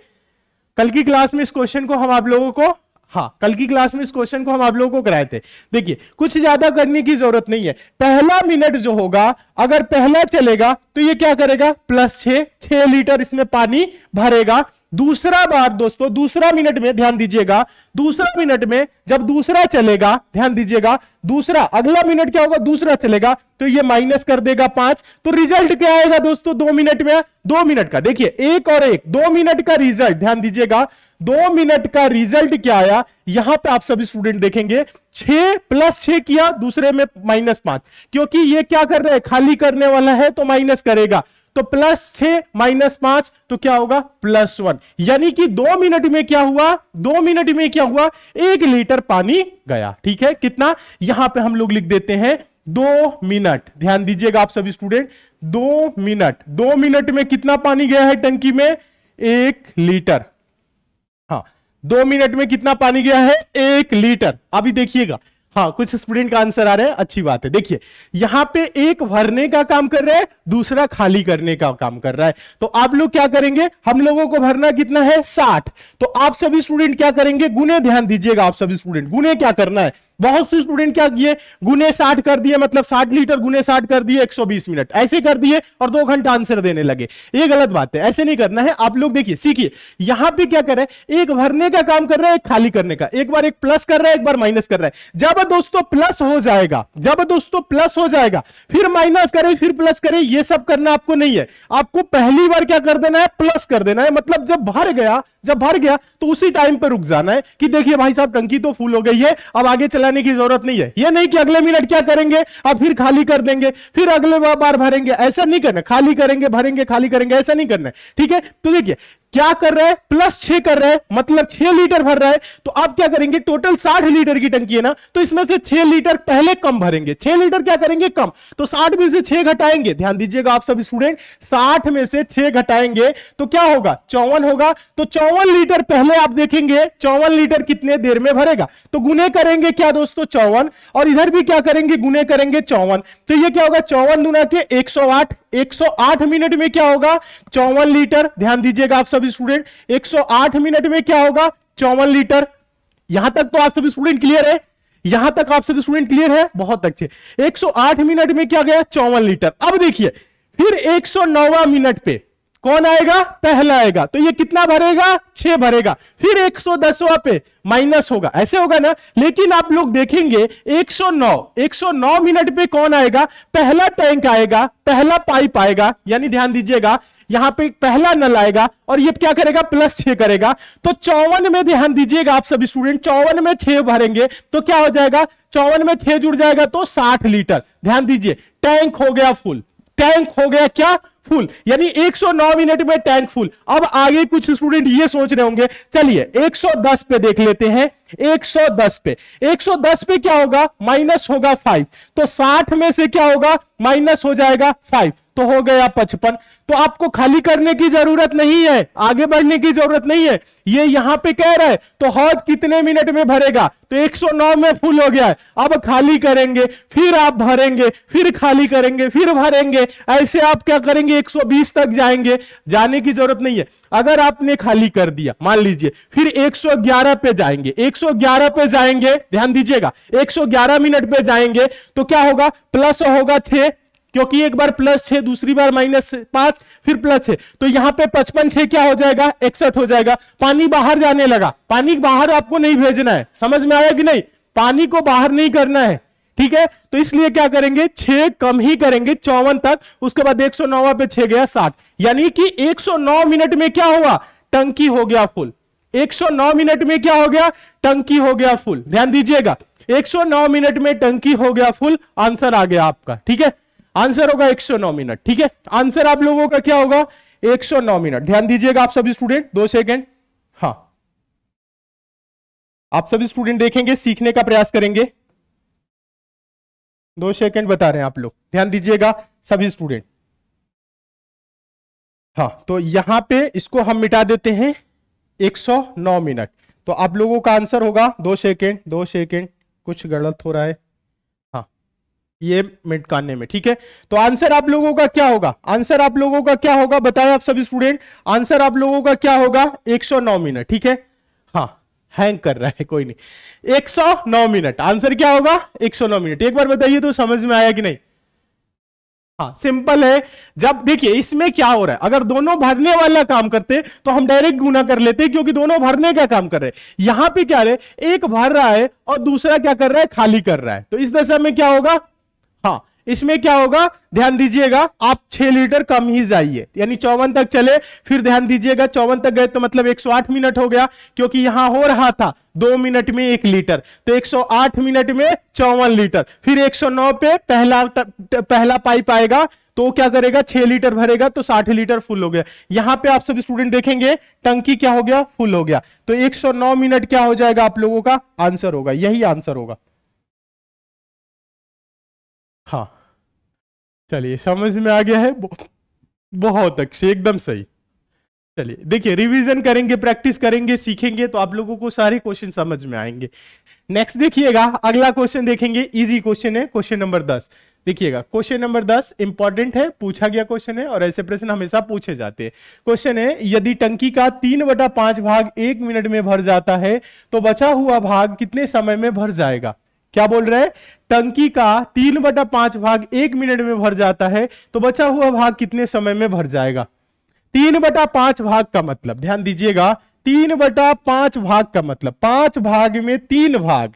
कल की क्लास में इस क्वेश्चन को हम आप लोगों को हाँ कल की क्लास में इस क्वेश्चन को हम आप लोगों को कराए थे। देखिए, कुछ ज़्यादा करने की ज़रूरत नहीं है। पहला मिनट जो होगा, अगर पहला चलेगा तो ये क्या करेगा? प्लस छ छह लीटर इसमें पानी भरेगा। दूसरा बार दोस्तों, दूसरा मिनट में ध्यान दीजिएगा। दूसरा मिनट में जब दूसरा चलेगा, ध्यान दीजिएगा। दूसरा, अगला मिनट क्या होगा? दूसरा चलेगा। तो ये माइनस कर देगा पाँच। तो रिज़ल्ट क्या आएगा दोस्तों? दो मिनट में, दो मिनट का। देखिए, एक और एक, दो मिनट का रिज़ल्ट ध्यान दीजिएगा। दो मिनट का रिज़ल्ट क्या आया? यहाँ पे आप सभी स्टूडेंट देखेंगे। छह प्लस छह किया, दूसरे में माइनस पाँच। क्योंकि ये क्या कर रहा है? खाली करने वाला है तो माइनस करेगा। तो प्लस छ माइनस पाँच तो क्या होगा? प्लस वन यानी कि दो मिनट में क्या हुआ? दो मिनट में क्या हुआ? एक लीटर पानी गया। ठीक है? कितना? यहाँ पे हम लोग लिख देते हैं, दो मिनट। ध्यान दीजिएगा आप सभी स्टूडेंट दो मिनट। दो मिनट में कितना पानी गया है टंकी में? एक लीटर। दो मिनट में कितना पानी गया है? एक लीटर। अभी देखिएगा। हाँ कुछ स्टूडेंट का आंसर आ रहा है। अच्छी बात है। देखिए, यहाँ पे एक भरने का काम कर रहा है, दूसरा खाली करने का काम कर रहा है। तो आप लोग क्या करेंगे? हम लोगों को भरना कितना है? साठ। तो आप सभी स्टूडेंट क्या करेंगे? गुने ध्यान दीजिएगा आप सभी स्टूडेंट। गुने क्या करना है? बहुत से स्टूडेंट क्या किए? गुने साठ कर दिए मतलब साठ लीटर गुने साठ कर दिए 120 मिनट। ऐसे कर दिए और दो घंटा आंसर देने लगे। ये गलत बात है, ऐसे नहीं करना है। आप लोग देखिए, सीखिए। यहाँ पे क्या कर रहे हैं एक भरने का काम कर रहा है, एक खाली करने का। एक बार एक प्लस कर रहा है, एक बार माइनस कर रहा है। जब दोस्तों प्लस हो जाएगा, जब दोस्तों प्लस हो जाएगा, फिर माइनस करे, फिर प्लस करे, ये सब करना आपको नहीं है। आपको पहली बार क्या कर देना है? प्लस कर देना है। मतलब जब भर गया जब भर गया तो उसी टाइम पर रुक जाना है कि देखिए भाई साहब, टंकी तो फुल हो गई है, अब आगे चलाने की ज़रूरत नहीं है। यह नहीं कि अगले मिनट क्या करेंगे, अब फिर खाली कर देंगे, फिर अगले बार भरेंगे, ऐसा नहीं करना, खाली करेंगे, भरेंगे, खाली करेंगे, ऐसा नहीं करना ठीक है? तो देखिए क्या कर रहा है? प्लस छह कर रहा है मतलब छह लीटर भर रहा है। तो आप क्या करेंगे? टोटल साठ लीटर की टंकी है ना? तो इसमें से छह लीटर पहले कम भरेंगे। छह लीटर क्या करेंगे? कम। तो साठ में से छह घटाएँगे। ध्यान दीजिएगा आप सभी स्टूडेंट साठ में से छह घटाएँगे। तो क्या होगा? चौवन होगा। तो चौवन लीटर पहले आप देखेंगे, चौवन लीटर कितने देर में भरेगा? तो गुने करेंगे क्या दोस्तों? चौवन। और इधर भी क्या करेंगे? गुने करेंगे चौवन। तो ये क्या होगा? चौवन दुना के एक सौ आठ। 108 मिनट में क्या होगा? चौवन लीटर, ध्यान दीजिएगा आप सभी स्टूडेंट 108 मिनट में क्या होगा? चौवन लीटर। यहाँ तक तो आप सभी स्टूडेंट क्लियर है? यहाँ तक आप सभी स्टूडेंट क्लियर है? बहुत अच्छे। 108 मिनट में क्या गया? चौवन लीटर। अब देखिए, फिर एक मिनट पे कौन आएगा? पहला आएगा। तो ये कितना भरेगा? छह भरेगा। फिर 110वां पे माइनस होगा। ऐसे होगा ना? लेकिन आप लोग देखेंगे 109 109 मिनट पे कौन आएगा? पहला टैंक आएगा, पहला पाइप आएगा। यानी ध्यान दीजिएगा, यहाँ पे पहला नल आएगा और ये क्या करेगा? प्लस छह करेगा। तो चौवन में ध्यान दीजिएगा आप सभी स्टूडेंट, चौवन में छह भरेंगे तो क्या हो जाएगा? चौवन में छह जुड़ जाएगा तो साठ लीटर। ध्यान दीजिए, टैंक हो गया फुल। टैंक हो गया क्या? फुल यानी 109 मिनट में टैंक फुल अब आगे कुछ स्टूडेंट ये सोच रहे होंगे। चलिए 110 पे देख लेते हैं। 110 पे। 110 पे क्या होगा? माइनस होगा 5 तो 60 में से क्या होगा? माइनस हो जाएगा 5 तो हो गया पचपन। तो आपको खाली करने की ज़रूरत नहीं है, आगे बढ़ने की ज़रूरत नहीं है। ये यहाँ पे कह रहा है तो हौज कितने मिनट में भरेगा? तो 109 में फुल हो गया है। अब खाली करेंगे, फिर आप भरेंगे, फिर खाली करेंगे, फिर भरेंगे। ऐसे आप क्या करेंगे? 120 तक जाएँगे। जाने की ज़रूरत नहीं है। अगर आपने खाली कर दिया, मान लीजिए, फिर 111 पे जाएँगे। 111 पे जाएँगे, ध्यान दीजिएगा 111 मिनट पे जाएँगे तो क्या होगा? प्लस होगा छह। क्योंकि एक बार प्लस छह, दूसरी बार माइनस पाँच, फिर प्लस छह। तो यहाँ पे पचपन छह क्या हो जाएगा? इकसठ हो जाएगा। पानी बाहर जाने लगा। पानी बाहर आपको नहीं भेजना है। समझ में आया कि नहीं? पानी को बाहर नहीं करना है। ठीक है? तो इसलिए क्या करेंगे? छह कम ही करेंगे, चौवन तक। उसके बाद एक सौ नौ पे छह गया साठ। यानी कि 109 मिनट में क्या हुआ? टंकी हो गया फुल। 109 मिनट में क्या हो गया? टंकी हो गया फुल। ध्यान दीजिएगा। 109 मिनट में टंकी हो गया फुल। आंसर आ गया आपका। ठीक है? आंसर होगा 109 मिनट, ठीक है? आंसर आप लोगों का क्या होगा? 109 मिनट। ध्यान दीजिएगा आप सभी स्टूडेंट, दो सेकेंड। हाँ। आप सभी स्टूडेंट देखेंगे, सीखने का प्रयास करेंगे। दो सेकेंड बता रहे हैं आप लोग। ध्यान दीजिएगा सभी स्टूडेंट। हाँ तो यहाँ पे इसको हम मिटा देते हैं 109 मिनट। तो आप लोगों का आंसर होगा, दो सेकेंड दो सेकेंड, कुछ गलत हो रहा है। ये मिटकाने में, ठीक है? तो आंसर आप लोगों का क्या होगा? आंसर आप लोगों का क्या होगा? बताए आप सभी स्टूडेंट आंसर आप लोगों का क्या होगा? 109 मिनट, ठीक है? हाँ हैंग कर रहा है, कोई नहीं। 109 मिनट, आंसर क्या होगा? 109 मिनट। एक बार बताइए तो समझ में आया कि नहीं? हाँ सिंपल है। जब, देखिए, इसमें क्या हो रहा है? अगर दोनों भरने वाला काम करते तो हम डायरेक्ट गुना कर लेते, क्योंकि दोनों भरने का काम कर रहे हैं। यहाँ पे क्या रहे एक भर रहा है और दूसरा क्या कर रहा है? खाली कर रहा है। तो इस दशा में क्या होगा? हाँ इसमें क्या होगा? ध्यान दीजिएगा आप छह लीटर कम ही जाइए। यानी चौवन तक चले फिर ध्यान दीजिएगा चौवन तक गए तो मतलब 108 मिनट हो गया क्योंकि यहाँ हो रहा था दो मिनट में एक लीटर। तो 108 मिनट में चौवन लीटर। फिर 109 पे पहला त, त, पहला पाइप आएगा तो क्या करेगा? छह लीटर भरेगा तो साठ लीटर फुल हो गया। यहाँ पे आप सभी स्टूडेंट देखेंगे टंकी क्या हो गया? फुल हो गया। तो 109 मिनट क्या हो जाएगा आप लोगों का? आंसर होगा यही आंसर होगा। हाँ। चलिए, समझ में आ गया है। बहुत अच्छे, एकदम सही। चलिए, देखिए रिवीजन करेंगे प्रैक्टिस करेंगे, सीखेंगे तो आप लोगों को सारे क्वेश्चन समझ में आएँगे। नेक्स्ट देखिएगा, अगला क्वेश्चन देखेंगे इजी क्वेश्चन है क्वेश्चन नंबर दस। देखिएगा क्वेश्चन नंबर दस इंपॉर्टेंट है, पूछा गया क्वेश्चन है, और ऐसे प्रश्न हमेशा पूछे जाते हैं। क्वेश्चन है, यदि टंकी का तीन बटा पाँच भाग एक मिनट में भर जाता है तो बचा हुआ भाग कितने समय में भर जाएगा? क्या बोल रहे हैं? टंकी का तीन बटा पाँच भाग एक मिनट में भर जाता है तो बचा हुआ भाग कितने समय में भर जाएगा? तीन बटा पाँच भाग का मतलब ध्यान दीजिएगा, तीन बटा पाँच भाग का मतलब पाँच भाग में तीन भाग,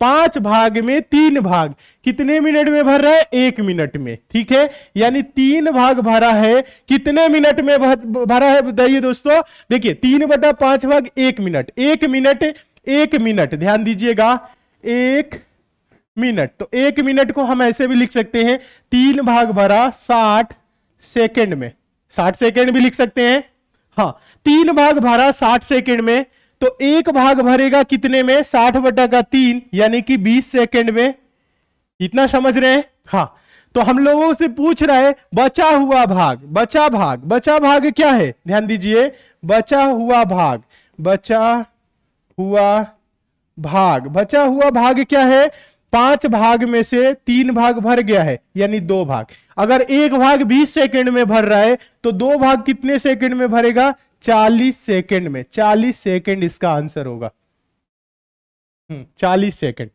पाँच भाग में तीन भाग, कितने मिनट में भर रहा है? एक मिनट में, ठीक है? यानी तीन भाग भरा है, कितने मिनट में भरा है बताइए दोस्तों? देखिए, तीन बटा पाँच भाग एक मिनट एक मिनट एक मिनट, ध्यान दीजिएगा, एक मिनट। तो एक मिनट को हम ऐसे भी लिख सकते हैं, तीन भाग भरा साठ सेकेंड में। साठ सेकेंड भी लिख सकते हैं। हाँ तीन भाग भरा साठ सेकेंड में तो एक भाग भरेगा कितने में? साठ बटा का तीन, यानी कि बीस सेकेंड में। इतना समझ रहे हैं? हाँ तो हम लोगों से पूछ रहा है, बचा हुआ भाग, बचा भाग बचा भाग क्या है? ध्यान दीजिए, बचा हुआ भाग, बचा हुआ भाग, बचा हुआ भाग क्या है? पाँच भाग में से तीन भाग भर गया है यानी दो भाग। अगर एक भाग बीस सेकंड में भर रहा है तो दो भाग कितने सेकंड में भरेगा? चालीस सेकंड में। चालीस सेकंड इसका आंसर होगा। हम्म, चालीस सेकंड।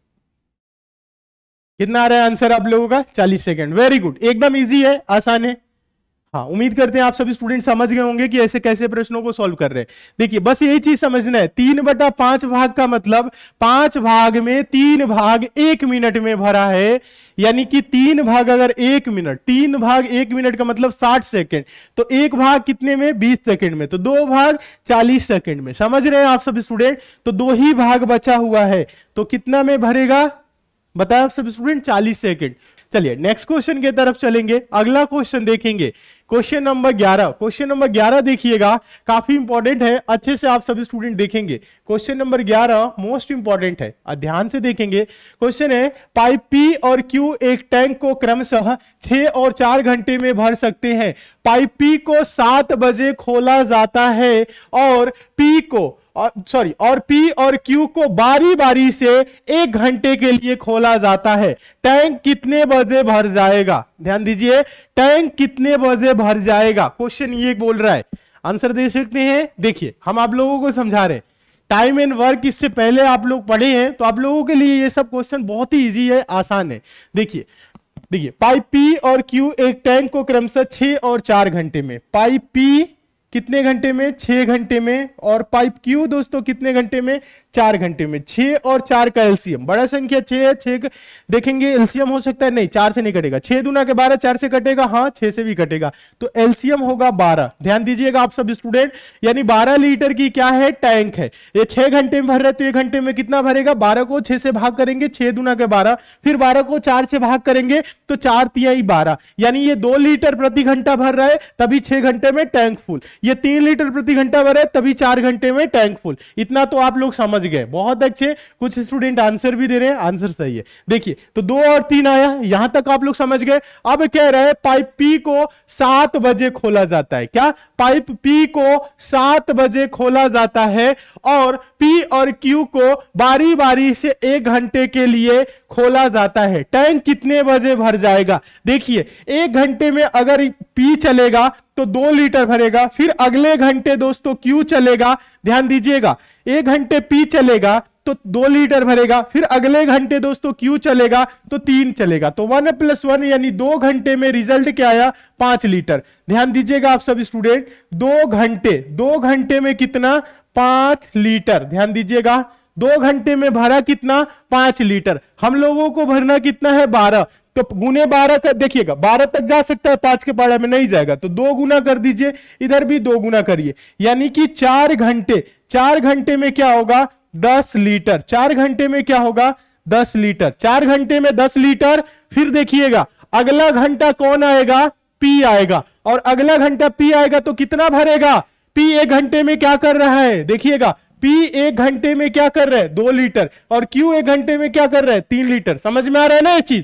कितना आ रहा है आंसर आप लोगों का? चालीस सेकंड। Very good. एकदम इजी है आसान है। हाँ उम्मीद करते हैं आप सभी स्टूडेंट समझ गए होंगे कि ऐसे कैसे प्रश्नों को सॉल्व कर रहे हैं। देखिए, बस यही चीज़ समझना है। तीन बटा पाँच भाग का मतलब पाँच भाग में तीन भाग एक मिनट में भरा है। यानी कि तीन भाग अगर एक मिनट तीन भाग एक मिनट का मतलब साठ सेकेंड तो एक भाग कितने में? बीस सेकेंड में। तो दो भाग चालीस सेकेंड में। समझ रहे हैं आप सभी स्टूडेंट तो दो ही भाग बचा हुआ है। तो कितना में भरेगा? बताया आप सभी स्टूडेंट चालीस सेकेंड चलिए नेक्स्ट क्वेश्चन की तरफ़ चलेंगे। अगला क्वेश्चन देखेंगे। क्वेश्चन नंबर 11 क्वेश्चन नंबर 11 देखिएगा, काफ़ी इंपॉर्टेंट है, अच्छे से आप सभी स्टूडेंट देखेंगे। क्वेश्चन नंबर 11 मोस्ट इंपॉर्टेंट है ध्यान से देखेंगे। क्वेश्चन है, पाइप पी और क्यू एक टैंक को क्रमशः छह और चार घंटे में भर सकते हैं। पाइप पी को सात बजे खोला जाता है और पी को सॉरी और पी और क्यू को बारी बारी से एक घंटे के लिए खोला जाता है। टैंक कितने बजे भर जाएगा? ध्यान दीजिए, टैंक कितने बजे भर जाएगा? क्वेश्चन ये बोल रहा है। आंसर दे सकते हैं? देखिए, हम आप लोगों को समझा रहे हैं। टाइम एंड वर्क इससे पहले आप लोग पढ़े हैं तो आप लोगों के लिए ये सब क्वेश्चन बहुत ही इजी है, आसान है। देखिए देखिए पाइप पी और क्यू एक टैंक को क्रमशः छह और चार घंटे में। पाइप पी कितने घंटे में? छह घंटे में। और पाइप क्यू दोस्तों कितने घंटे में? चार घंटे में, छह और चार का एलसीएम। बड़ा संख्या छह है, छह देखेंगे, एलसीएम हो सकता है, नहीं, चार से नहीं कटेगा। छह दुना के बारह, चार से कटेगा हाँ छह से भी कटेगा। तो एलसीएम होगा बारह। ध्यान दीजिएगा आप सब स्टूडेंट, यानी बारह लीटर की क्या है? टैंक है। ये छह घंटे में भर रहे तो एक घंटे में कितना भरेगा? बारह को छह से भाग करेंगे, छह दुना के बारह। फिर बारह को चार से भाग करेंगे तो चार तिहाई बारह। यानी ये दो लीटर प्रति घंटा भर रहा है, तभी छह घंटे में टैंक फुल। ये तीन लीटर प्रति घंटा भर है, तभी चार घंटे में टैंक फुल। इतना तो आप लोग समझ गए। बहुत अच्छे, कुछ स्टूडेंट आंसर भी दे रहे हैं। आंसर सही है। देखिए तो दो और तीन आया, यहाँ तक आप लोग समझ गए। अब कह रहे पाइप पी को सात बजे खोला जाता है। क्या? पाइप पी को सात बजे खोला जाता है। और पी और क्यू को बारी बारी से एक घंटे के लिए खोला जाता है। टैंक कितने बजे भर जाएगा? देखिए, एक घंटे में अगर पी चलेगा तो दो लीटर भरेगा, फिर अगले घंटे दोस्तों क्यू चलेगा, ध्यान दीजिएगा, एक घंटे पी चलेगा तो दो लीटर भरेगा, फिर अगले घंटे दोस्तों क्यू चलेगा तो तीन चलेगा। तो वन प्लस वन यानी दो घंटे में रिज़ल्ट क्या आया? पाँच लीटर। ध्यान दीजिएगा आप सब स्टूडेंट, दो घंटे दो घंटे में कितना? पाँच लीटर। ध्यान दीजिएगा, दो घंटे में भरा कितना? पाँच लीटर। हम लोगों को भरना कितना है? बारह। तो गुने बारह कर देखिएगा, बारह तक जा सकता है, पाँच के पारा में नहीं जाएगा। तो दो गुना कर दीजिए, इधर भी दो गुना करिए। यानी कि चार घंटे चार घंटे में क्या होगा? दस लीटर। चार घंटे में क्या होगा? दस लीटर। चार घंटे में दस लीटर, फिर देखिएगा, अगला घंटा कौन आएगा? पी आएगा। और अगला घंटा पी आएगा तो कितना भरेगा? पी एक घंटे में क्या कर रहा है? देखिएगा, पी एक घंटे में क्या कर रहा है? दो लीटर। और क्यू एक घंटे में क्या कर रहा है? तीन लीटर। समझ में आ रहा है ना ये चीज़?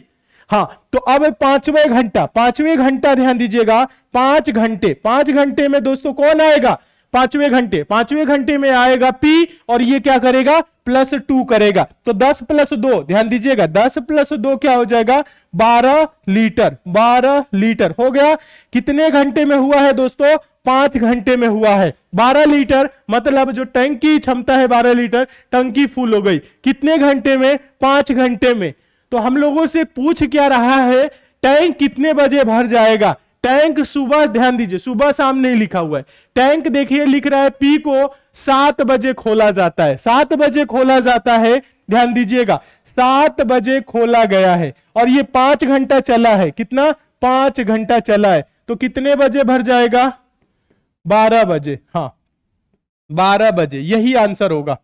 हाँ तो अब पाँचवें घंटा पाँचवें घंटा ध्यान दीजिएगा। पाँच घंटे पाँच घंटे में दोस्तों कौन आएगा? पाँचवें घंटे पाँचवें घंटे में आएगा पी, और ये क्या करेगा? प्लस टू करेगा। तो दस प्लस दो, ध्यान दीजिएगा, दस प्लस दो क्या हो जाएगा? बारह लीटर बारह लीटर। हो गया? कितने घंटे में हुआ है दोस्तों? पाँच घंटे में हुआ है। बारह लीटर मतलब जो टैंक की क्षमता है बारह लीटर, टंकी फुल हो गई। कितने घंटे में? पाँच घंटे में। तो हम लोगों से पूछ क्या रहा है, टैंक कितने बजे भर जाएगा? टैंक सुबह, ध्यान दीजिए, सुबह शाम नहीं लिखा हुआ है। टैंक देखिए, लिख रहा है, पी को सात बजे खोला जाता है। सात बजे खोला जाता है, ध्यान दीजिएगा, सात बजे खोला गया है। और ये पाँच घंटा चला है। कितना? पाँच घंटा चला है। तो कितने बजे भर जाएगा? बारह बजे हाँ। बारह बजे, यही आंसर होगा।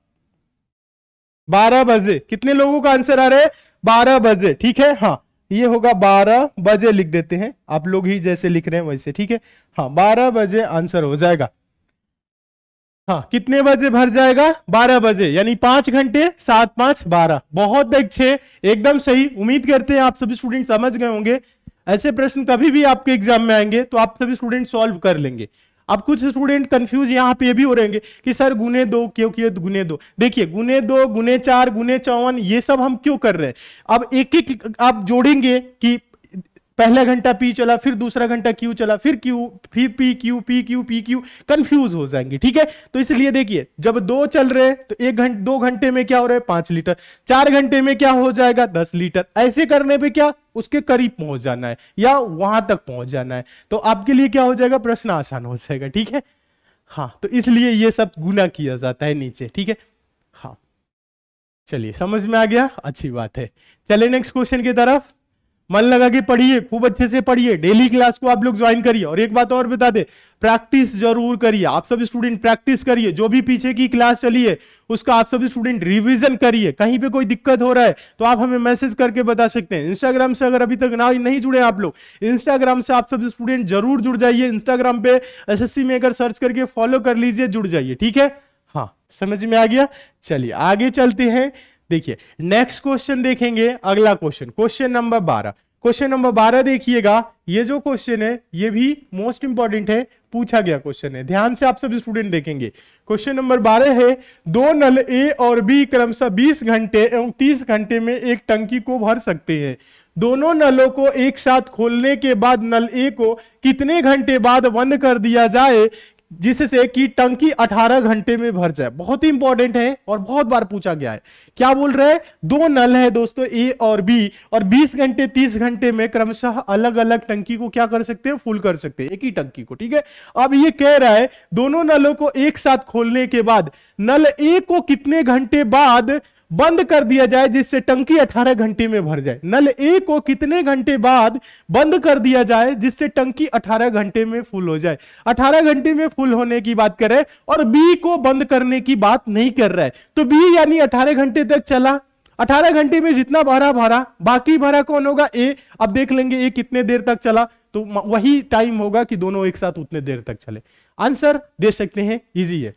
बारह बजे, कितने लोगों का आंसर आ रहा है? बारह बजे, ठीक है? हाँ ये होगा बारह बजे लिख देते हैं। आप लोग ही जैसे लिख रहे हैं वैसे, ठीक है? हाँ बारह बजे आंसर हो जाएगा। हाँ कितने बजे भर जाएगा? बारह बजे, यानी पाँच घंटे, सात पाँच, बारह। बहुत अच्छे, एकदम सही। उम्मीद करते हैं आप सभी स्टूडेंट समझ गए होंगे। ऐसे प्रश्न कभी भी आपके एग्ज़ाम में आएँगे तो आप सभी स्टूडेंट सॉल्व कर लेंगे। अब कुछ स्टूडेंट कंफ्यूज यहाँ पे भी हो रहेंगे कि सर गुने दो, क्यों किए गुने दो? देखिए, गुने दो, गुने चार, गुने चौवन, ये सब हम क्यों कर रहे हैं? अब एक एक आप जोड़ेंगे कि पहला घंटा पी चला, फिर दूसरा घंटा क्यू चला, फिर क्यू, फिर P Q P Q P Q confuse हो जाएँगे, ठीक है? तो इसलिए देखिए, जब दो चल रहे तो एक घंटे दो घंटे में क्या हो रहा है? पाँच लीटर। चार घंटे में क्या हो जाएगा? दस लीटर। ऐसे करने पे क्या? उसके करीब पहुँच जाना है, या वहाँ तक पहुँच जाना है। तो आपके लिए क्या हो जाएगा? प्रश्न आसान हो जाएगा, ठीक है? हाँ तो इसलिए ये सब गुना किया जाता है नीचे, ठीक है? हाँ। चलिए, समझ में आ गया? अच्छी बात है। चलिए नेक्स्ट क्वेश्चन की तरफ़। मन लगा के पढ़िए, खूब अच्छे से पढ़िए डेली क्लास को आप लोग ज्वाइन करिए। और एक बात और बता दे प्रैक्टिस ज़रूर करिए। आप सभी स्टूडेंट प्रैक्टिस करिए। जो भी पीछे की क्लास चली है, उसका आप सभी स्टूडेंट रिवीजन करिए। कहीं पे कोई दिक्कत हो रहा है तो आप हमें मैसेज करके बता सकते हैं। इंस्टाग्राम से अगर अभी तक ना, नहीं जुड़े आप लोग इंस्टाग्राम से आप सभी स्टूडेंट ज़रूर जुड़ जाइए। इंस्टाग्राम पे एस में अगर सर्च करके फॉलो कर लीजिए, जुड़ जाइए। ठीक है? हाँ समझ में आ गया? चलिए, आगे चलते हैं। देखिए नेक्स्ट क्वेश्चन देखेंगे, अगला क्वेश्चन क्वेश्चन नंबर बारह। क्वेश्चन नंबर बारह देखिएगा, ये जो क्वेश्चन है, ये भी मोस्ट इंपॉर्टेंट है, पूछा गया क्वेश्चन है। ध्यान से आप सभी स्टूडेंट देखेंगे। क्वेश्चन नंबर बारह है, दो नल ए और बी क्रमशः 20 घंटे एवं 30 घंटे में एक टंकी को भर सकते हैं। दोनों नलों को एक साथ खोलने के बाद नल ए को कितने घंटे बाद बंद कर दिया जाए? जिससे कि टंकी 18 घंटे में भर जाए। बहुत ही इंपॉर्टेंट है और बहुत बार पूछा गया है। क्या बोल रहे हैं? दो नल है दोस्तों, ए और बी। और 20 घंटे 30 घंटे में क्रमशः अलग अलग टंकी को क्या कर सकते हैं? फुल कर सकते हैं, एक ही टंकी को, ठीक है? अब ये कह रहा है, दोनों नलों को एक साथ खोलने के बाद, नल ए को कितने घंटे बाद बंद कर दिया जाए जिससे टंकी 18 घंटे में भर जाए। नल ए को कितने घंटे बाद बंद कर दिया जाए जिससे टंकी 18 घंटे में फुल हो जाए? 18 घंटे में फुल होने की बात करें और बी को बंद करने की बात नहीं कर रहा है। तो बी यानी 18 घंटे तक चला। 18 घंटे में जितना भरा भरा। बाकी भरा कौन होगा? ए। अब देख लेंगे ए कितने देर तक चला। तो वही टाइम होगा कि दोनों एक साथ उतने देर तक चले। आंसर दे सकते हैं इजी है।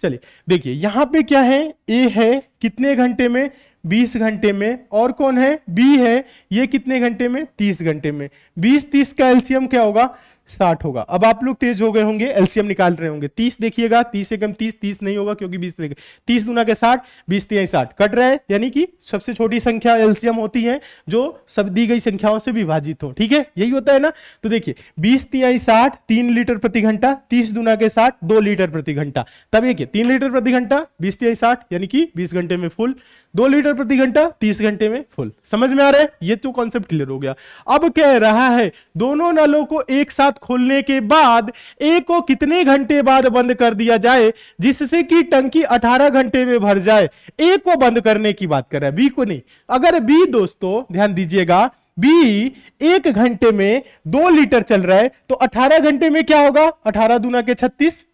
चलिए, देखिए, यहाँ पे क्या है? ए है कितने घंटे में? 20 घंटे में। और कौन है? बी है ये कितने घंटे में? 30 घंटे में। 20 30 का एल्सियम क्या होगा? साठ होगा। अब आप लोग तेज हो गए होंगे, एलसीएम निकाल रहे होंगे। तीस देखिएगा, तीस एकम तीस तीस नहीं होगा क्योंकि बीस नहीं तीस दुना के साठ, बीस तिहाई साठ। कट रहा है, यानी कि सबसे छोटी संख्या एलसीएम होती है, जो सब दी गई संख्याओं से विभाजित हो। ठीक है? यही होता है ना? तो देखिए, बीस तिहाई साठ, तीन लीटर प्रति घंटा, तीस दुना के साठ, दो लीटर प्रति घंटा। तब देखिए, तीन लीटर प्रति घंटा, बीस तिहाई साठ, यानी कि बीस घंटे में फुल। दो लीटर प्रति घंटा, तीस घंटे में फुल समझ में आ रहा है? ये तो कॉन्सेप्ट क्लियर हो गया। अब कह रहा है, दोनों नलों को एक साथ खोलने के बाद ए को कितने घंटे बाद बंद कर दिया जाए, जिससे कि टंकी 18 घंटे में भर जाए? ए को बंद करने की बात कर रहा है, बी को नहीं। अगर बी दोस्तों, ध्यान दीजिएगा, बी एक घंटे में दो लीटर चल रहा है तो 18 घंटे में क्या होगा? 18 दुना के 36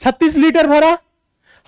36 लीटर भरा?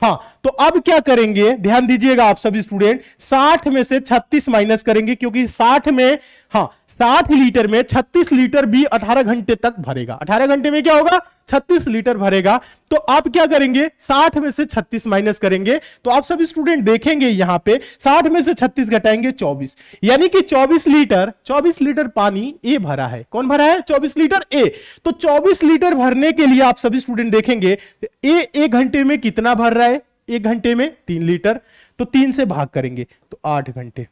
हाँ तो अब क्या करेंगे? ध्यान दीजिएगा आप सभी स्टूडेंट 60 में से 36 माइनस करेंगे क्योंकि 60 में हाँ 60 लीटर में 36 लीटर भी 18 घंटे तक भरेगा। 18 घंटे में क्या होगा? 36 लीटर भरेगा। तो आप क्या करेंगे? 60 में से 36 माइनस करेंगे। तो आप सभी स्टूडेंट देखेंगे यहाँ पे 60 में से 36 घटाएँगे 24 यानी कि 24 लीटर 24 लीटर पानी ए भरा है। कौन भरा है? 24 लीटर ए। तो 24 लीटर भरने के लिए आप सभी स्टूडेंट देखेंगे, ए एक घंटे में कितना भर रहा है? एक घंटे में तीन लीटर तो तीन से भाग करेंगे तो आठ घंटे।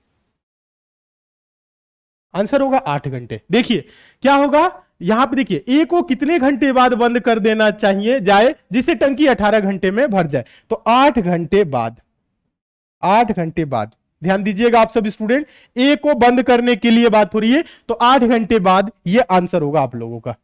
आंसर होगा आठ घंटे। देखिए, क्या होगा? यहाँ पे देखिए, ए को कितने घंटे बाद बंद कर देना चाहिए जाए, जिससे टंकी 18 घंटे में भर जाए? तो आठ घंटे बाद, आठ घंटे बाद, ध्यान दीजिएगा आप सब स्टूडेंट, ए को बंद करने के लिए बात हो रही है तो आठ घंटे बाद ये आंसर होगा आप लोगों का।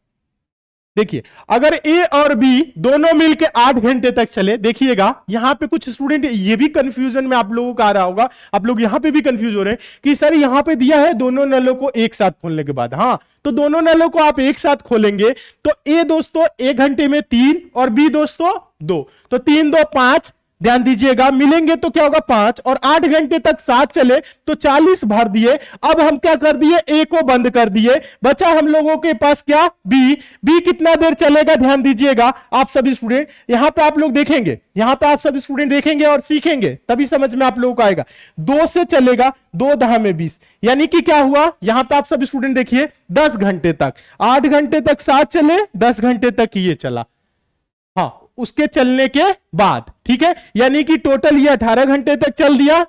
देखिए, अगर ए और बी दोनों मिलकर आठ घंटे तक चले, देखिएगा, यहाँ पे कुछ स्टूडेंट ये भी कंफ्यूजन में आप लोगों का आ रहा होगा, आप लोग यहाँ पे भी कंफ्यूज हो रहे हैं कि सर यहाँ पे दिया है दोनों नलों को एक साथ खोलने के बाद। हाँ तो दोनों नलों को आप एक साथ खोलेंगे तो ए दोस्तों एक घंटे में तीन और बी दोस्तों दो तो तीन दो पाँच ध्यान दीजिएगा, मिलेंगे तो क्या होगा? पाँच और आठ घंटे तक सात चले तो चालीस भर दिए। अब हम क्या कर दिए? ए को बंद कर दिए। बचा हम लोगों के पास क्या? बी। बी कितना देर चलेगा? ध्यान दीजिएगा। आप सभी स्टूडेंट यहाँ पे आप लोग देखेंगे। यहाँ पे आप सभी स्टूडेंट देखेंगे और सीखेंगे। तभी समझ में आप लोगों को आएगा। दो से चलेगा, दो दहा में बीस। यानी कि क्या हुआ? यहाँ पे आप सभी स्टूडेंट देखिए, दस घंटे तक। आठ घंटे तक सात चले, दस घंटे तक ये चला। उसके चलने के बाद, ठीक है? यानी कि टोटल ये 18 घंटे तक चल दिया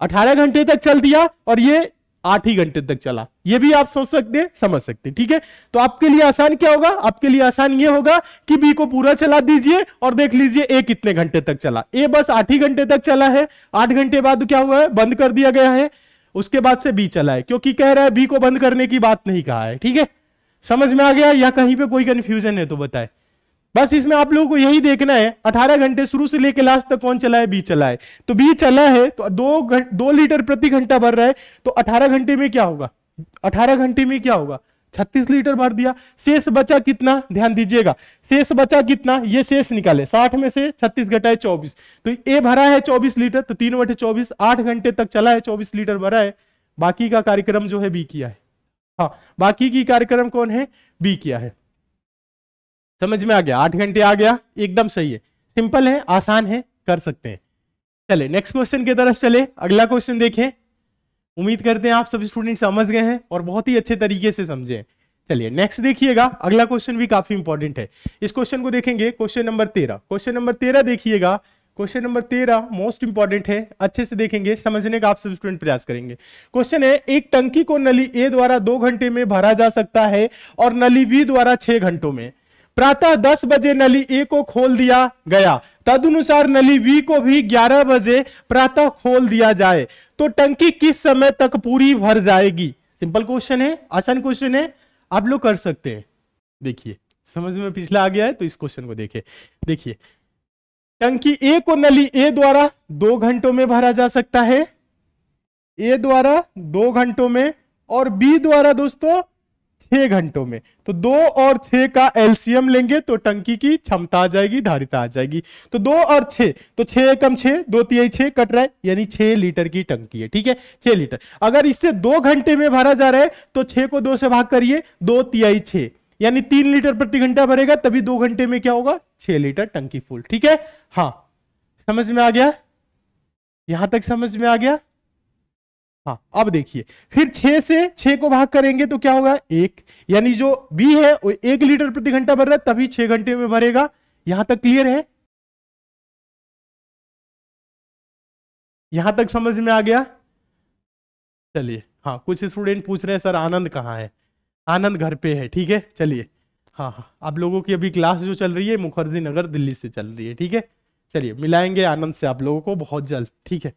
18 घंटे तक चल दिया और ये आठ ही घंटे तक चला। ये भी आप सोच सकते हैं, समझ सकते हैं, ठीक है? तो आपके लिए आसान क्या होगा? आपके लिए आसान ये होगा कि बी को पूरा चला दीजिए और देख लीजिए ए कितने घंटे तक चला। ए बस आठ ही घंटे तक चला है। आठ घंटे बाद क्या हुआ है? बंद कर दिया गया है। उसके बाद से बी चला है, क्योंकि कह रहा है बी को बंद करने की बात नहीं कहा है, ठीक है? समझ में आ गया? या कहीं पे कोई कंफ्यूजन है तो बताए। बस इसमें आप लोगों को यही देखना है 18 घंटे शुरू से लेकर लास्ट तक कौन चला है? बी चला है। तो बी चला है तो दो दो लीटर प्रति घंटा भर रहा है तो 18 घंटे में क्या होगा? 18 घंटे में क्या होगा? 36 लीटर भर दिया। शेष बचा कितना? ध्यान दीजिएगा। शेष बचा कितना? ये शेष निकाले। 60 में से 36 घटाए 24 तो ए भरा है 24 लीटर तो तीन बटे चौबीस, आठ घंटे तक चला है 24 लीटर भरा है। बाकी का कार्यक्रम जो है बी किया है। हाँ बाकी की कार्यक्रम कौन है? बी किया है। समझ में आ गया? आठ घंटे आ गया? एकदम सही है। सिंपल है, आसान है, कर सकते हैं। चले नेक्स्ट क्वेश्चन की तरफ़ चले। अगला क्वेश्चन देखें। उम्मीद करते हैं आप सभी स्टूडेंट समझ गए हैं और बहुत ही अच्छे तरीके से समझे चलिए नेक्स्ट देखिएगा। अगला क्वेश्चन भी काफ़ी इंपॉर्टेंट है। इस क्वेश्चन को देखेंगे। क्वेश्चन नंबर तेरह। क्वेश्चन नंबर तेरह देखिएगा। क्वेश्चन नंबर तेरह मोस्ट इंपॉर्टेंट है। अच्छे से देखेंगे। समझने का आप सब स्टूडेंट प्रयास करेंगे। क्वेश्चन है, एक टंकी को नली ए द्वारा दो घंटे में भरा जा सकता है और नली बी द्वारा छह घंटों में। प्रातः 10 बजे नली ए को खोल दिया गया। तदनुसार नली बी को भी 11 बजे प्रातः खोल दिया जाए। तो टंकी किस समय तक पूरी भर जाएगी? सिंपल क्वेश्चन है, आसान क्वेश्चन है, आप लोग कर सकते हैं। देखिए, समझ में पिछला आ गया है तो इस क्वेश्चन को देखिए। देखिए, टंकी ए को नली ए द्वारा दो घंटों में भरा जा सकता है, ए द्वारा दो घंटों में, और बी द्वारा दोस्तों छह घंटों में। तो दो और छह का एलसीएम लेंगे तो टंकी की क्षमता आ जाएगी, धारिता आ जाएगी। तो दो और छह तो छह कम छह, दो तिहाई छह कट रहा है, यानी छह लीटर की टंकी है, ठीक है? छह लीटर। अगर इससे दो घंटे में भरा जा रहा है तो छह को दो से भाग करिए, दो तिहाई छह, यानी तीन लीटर प्रति घंटा भरेगा, तभी दो घंटे में क्या होगा? छह लीटर टंकी फुल, ठीक है? हाँ समझ में आ गया? यहाँ तक समझ में आ गया? हाँ अब देखिए, फिर छह से छह को भाग करेंगे तो क्या होगा? एक, यानी जो बी है, वो एक लीटर प्रति घंटा भर रहा है, तभी छह घंटे में भरेगा। यहाँ तक क्लियर है? यहाँ तक समझ में आ गया? चलिए हाँ कुछ स्टूडेंट पूछ रहे हैं, सर, आनंद कहाँ है? आनंद घर पे है, ठीक है? चलिए हाँ हाँ आप लोगों की अभी क्लास जो चल रही है, मुखर्जी नगर दिल्ली से चल रही है, ठीक है? चलिए, मिलाएँगे आनंद से आप लोगों को बहुत जल्द, ठीक है?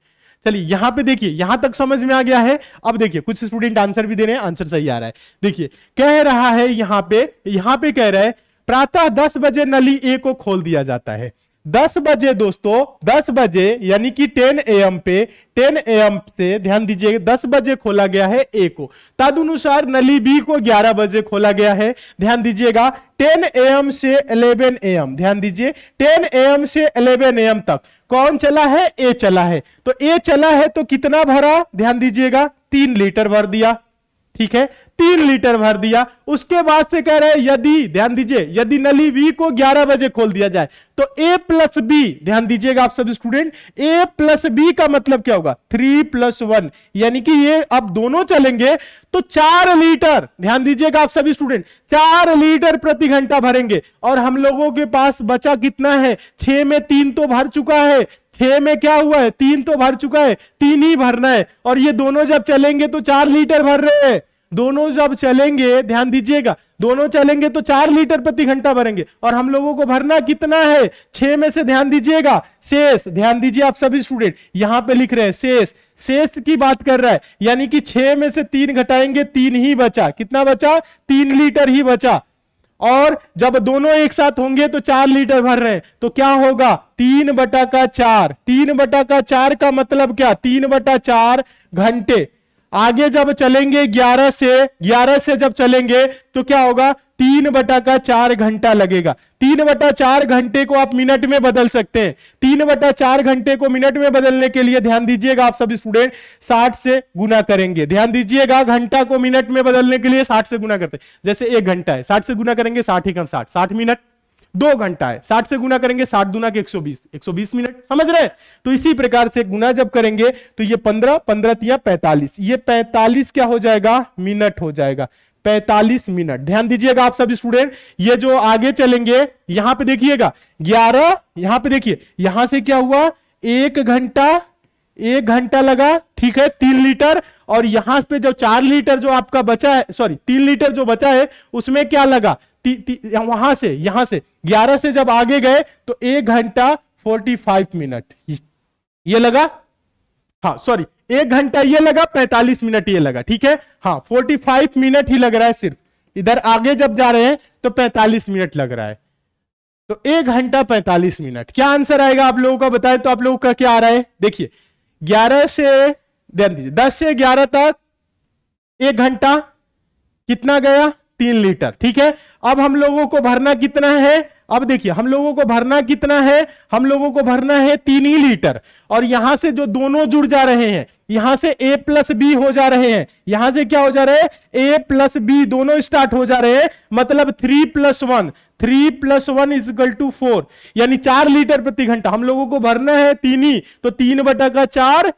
चलिए, यहाँ पे देखिए, यहाँ तक समझ में आ गया है। अब देखिए, कुछ स्टूडेंट आंसर भी दे रहे हैं आंसर सही आ रहा है। देखिए, कह रहा है यहाँ पे यहाँ पे कह रहा है, प्रातः दस बजे नली ए को खोल दिया जाता है। दस बजे दोस्तों, दस बजे, यानी कि टेन एम पे, टेन एम से ध्यान दीजिए, दस बजे खोला गया है ए को। तदनुसार नली बी को ग्यारह बजे खोला गया है। ध्यान दीजिएगा, टेन एम से इलेवन एम ध्यान दीजिए, टेन एम से इलेवन एम तक। कौन चला है? ए चला है। तो ए चला है तो कितना भरा? ध्यान दीजिएगा, तीन लीटर भर दिया। ठीक है? तीन लीटर भर दिया। उसके बाद से कह रहे हैं, यदि, ध्यान दीजिए, यदि नली बी को 11 बजे खोल दिया जाए तो ए प्लस बी ध्यान दीजिएगा आप सब स्टूडेंट ए प्लस बी का मतलब क्या होगा? थ्री प्लस वन यानी कि ये अब दोनों चलेंगे तो चार लीटर, ध्यान दीजिएगा आप सभी स्टूडेंट चार लीटर प्रति घंटा भरेंगे। और हम लोगों के पास बचा कितना है? छह में तीन तो भर चुका है। छह में क्या हुआ है? तीन तो भर चुका है, तीन ही भरना है। और ये दोनों जब चलेंगे तो चार लीटर भर रहे हैं। दोनों जब चलेंगे, ध्यान दीजिएगा, दोनों चलेंगे तो चार लीटर प्रति घंटा भरेंगे। और हम लोगों को भरना कितना है, छह में से ध्यान दीजिएगा, शेष, ध्यान दीजिए आप सभी स्टूडेंट यहाँ पे लिख रहे हैं, शेष शेष की बात कर रहा है, यानी कि छह में से तीन घटाएँगे, तीन ही बचा, कितना बचा, तीन लीटर ही बचा। और जब दोनों एक साथ होंगे तो चार लीटर भर रहे हैं तो क्या होगा, तीन बटा का चार, तीन बटा का चार का मतलब क्या, तीन बटा चार घंटे। आगे जब चलेंगे 11 से 11 से जब चलेंगे तो क्या होगा? तीन बटा का चार घंटा लगेगा। तीन बटा चार घंटे को आप मिनट में बदल सकते हैं। तीन बटा चार घंटे को मिनट में बदलने के लिए ध्यान दीजिएगा, आप सभी स्टूडेंट, साठ से गुना करेंगे। ध्यान दीजिएगा, घंटा को मिनट में बदलने के लिए साठ से गुना करते हैं। जैसे एक घंटा है, साठ से गुना करेंगे, साठ ही कम साठ साठ मिनट। दो घंटा है। साठ से गुना करेंगे, साठ गुना के 120 120 मिनट। समझ रहे? तो इसी प्रकार से गुना जब करेंगे तो ये 15 15 या 45 ये 45 क्या हो जाएगा? मिनट हो जाएगा। 45 मिनट। ध्यान दीजिएगा आप सभी स्टूडेंट, ये जो आगे चलेंगे, यहाँ पे देखिएगा। 11 यहाँ पे देखिए, यहाँ से क्या हुआ? एक घंटा एक घंटा लगा, ठीक है, तीन लीटर। और यहाँ पे जो चार लीटर जो आपका बचा है, सॉरी, तीन लीटर जो बचा है, उसमें क्या लगा? वहाँ से, यहाँ से। 11 से जब आगे गए तो एक घंटा 45 मिनट ये लगा? हाँ सॉरी एक घंटा ये लगा 45 मिनट ये लगा, ठीक है? हाँ 45 मिनट ही लग रहा है सिर्फ़। इधर आगे जब जा रहे हैं तो 45 मिनट लग रहा है। तो एक घंटा 45 मिनट क्या आंसर आएगा आप लोगों का? बताए तो आप लोगों का क्या आ रहा है? देखिए 11 से, ध्यान दीजिए 10 से 11 तक एक घंटा कितना गया? तीन लीटर, ठीक है? अब हम लोगों को भरना कितना है? अब देखिए, हम लोगों को भरना कितना है? हम लोगों को भरना है तीन ही लीटर। और यहाँ से जो दोनों जुड़ जा रहे हैं, यहाँ से ए प्लस बी हो जा रहे हैं। यहाँ से क्या हो जा रहे हैं? ए प्लस बी दोनों स्टार्ट हो जा रहे हैं। मतलब three plus one three plus one equal to four यानी चार लीटर प्रति घंटा। हम लोगों को भरना है तीन ही। तो तीन बटा का चार,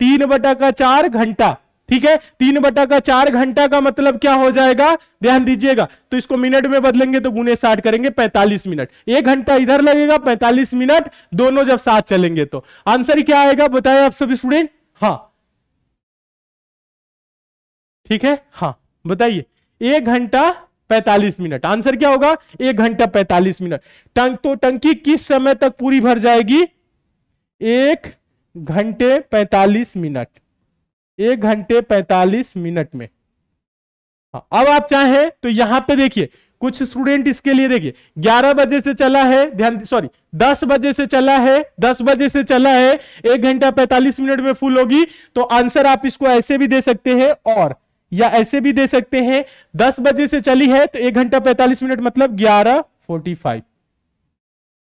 तीन बटा का चार घंटा। ठीक है? तीन बटा का चार घंटा का मतलब क्या हो जाएगा? ध्यान दीजिएगा। तो इसको मिनट में बदलेंगे तो गुने साठ करेंगे, पैंतालीस मिनट। एक घंटा इधर लगेगा, पैंतालीस मिनट, दोनों जब साथ चलेंगे तो। आंसर क्या आएगा? बताए आप सभी स्टूडेंट। हाँ। ठीक है? हाँ। बताइए। एक घंटा पैंतालीस मिनट। आंसर क्या होगा? एक घंटा पैंतालीस मिनट। टंक तो टंकी किस समय तक पूरी भर जाएगी? एक घंटे पैंतालीस मिनट। एक घंटे पैंतालीस मिनट में। हाँ, अब आप चाहें तो यहाँ पे देखिए कुछ स्टूडेंट इसके लिए देखिए 11 बजे से चला है ध्यान सॉरी 10 बजे से चला है 10 बजे से चला है एक घंटा 45 मिनट में फुल होगी तो आंसर आप इसको ऐसे भी दे सकते हैं और या ऐसे भी दे सकते हैं 10 बजे से चली है तो एक घंटा 45 मिनट मतलब 11:45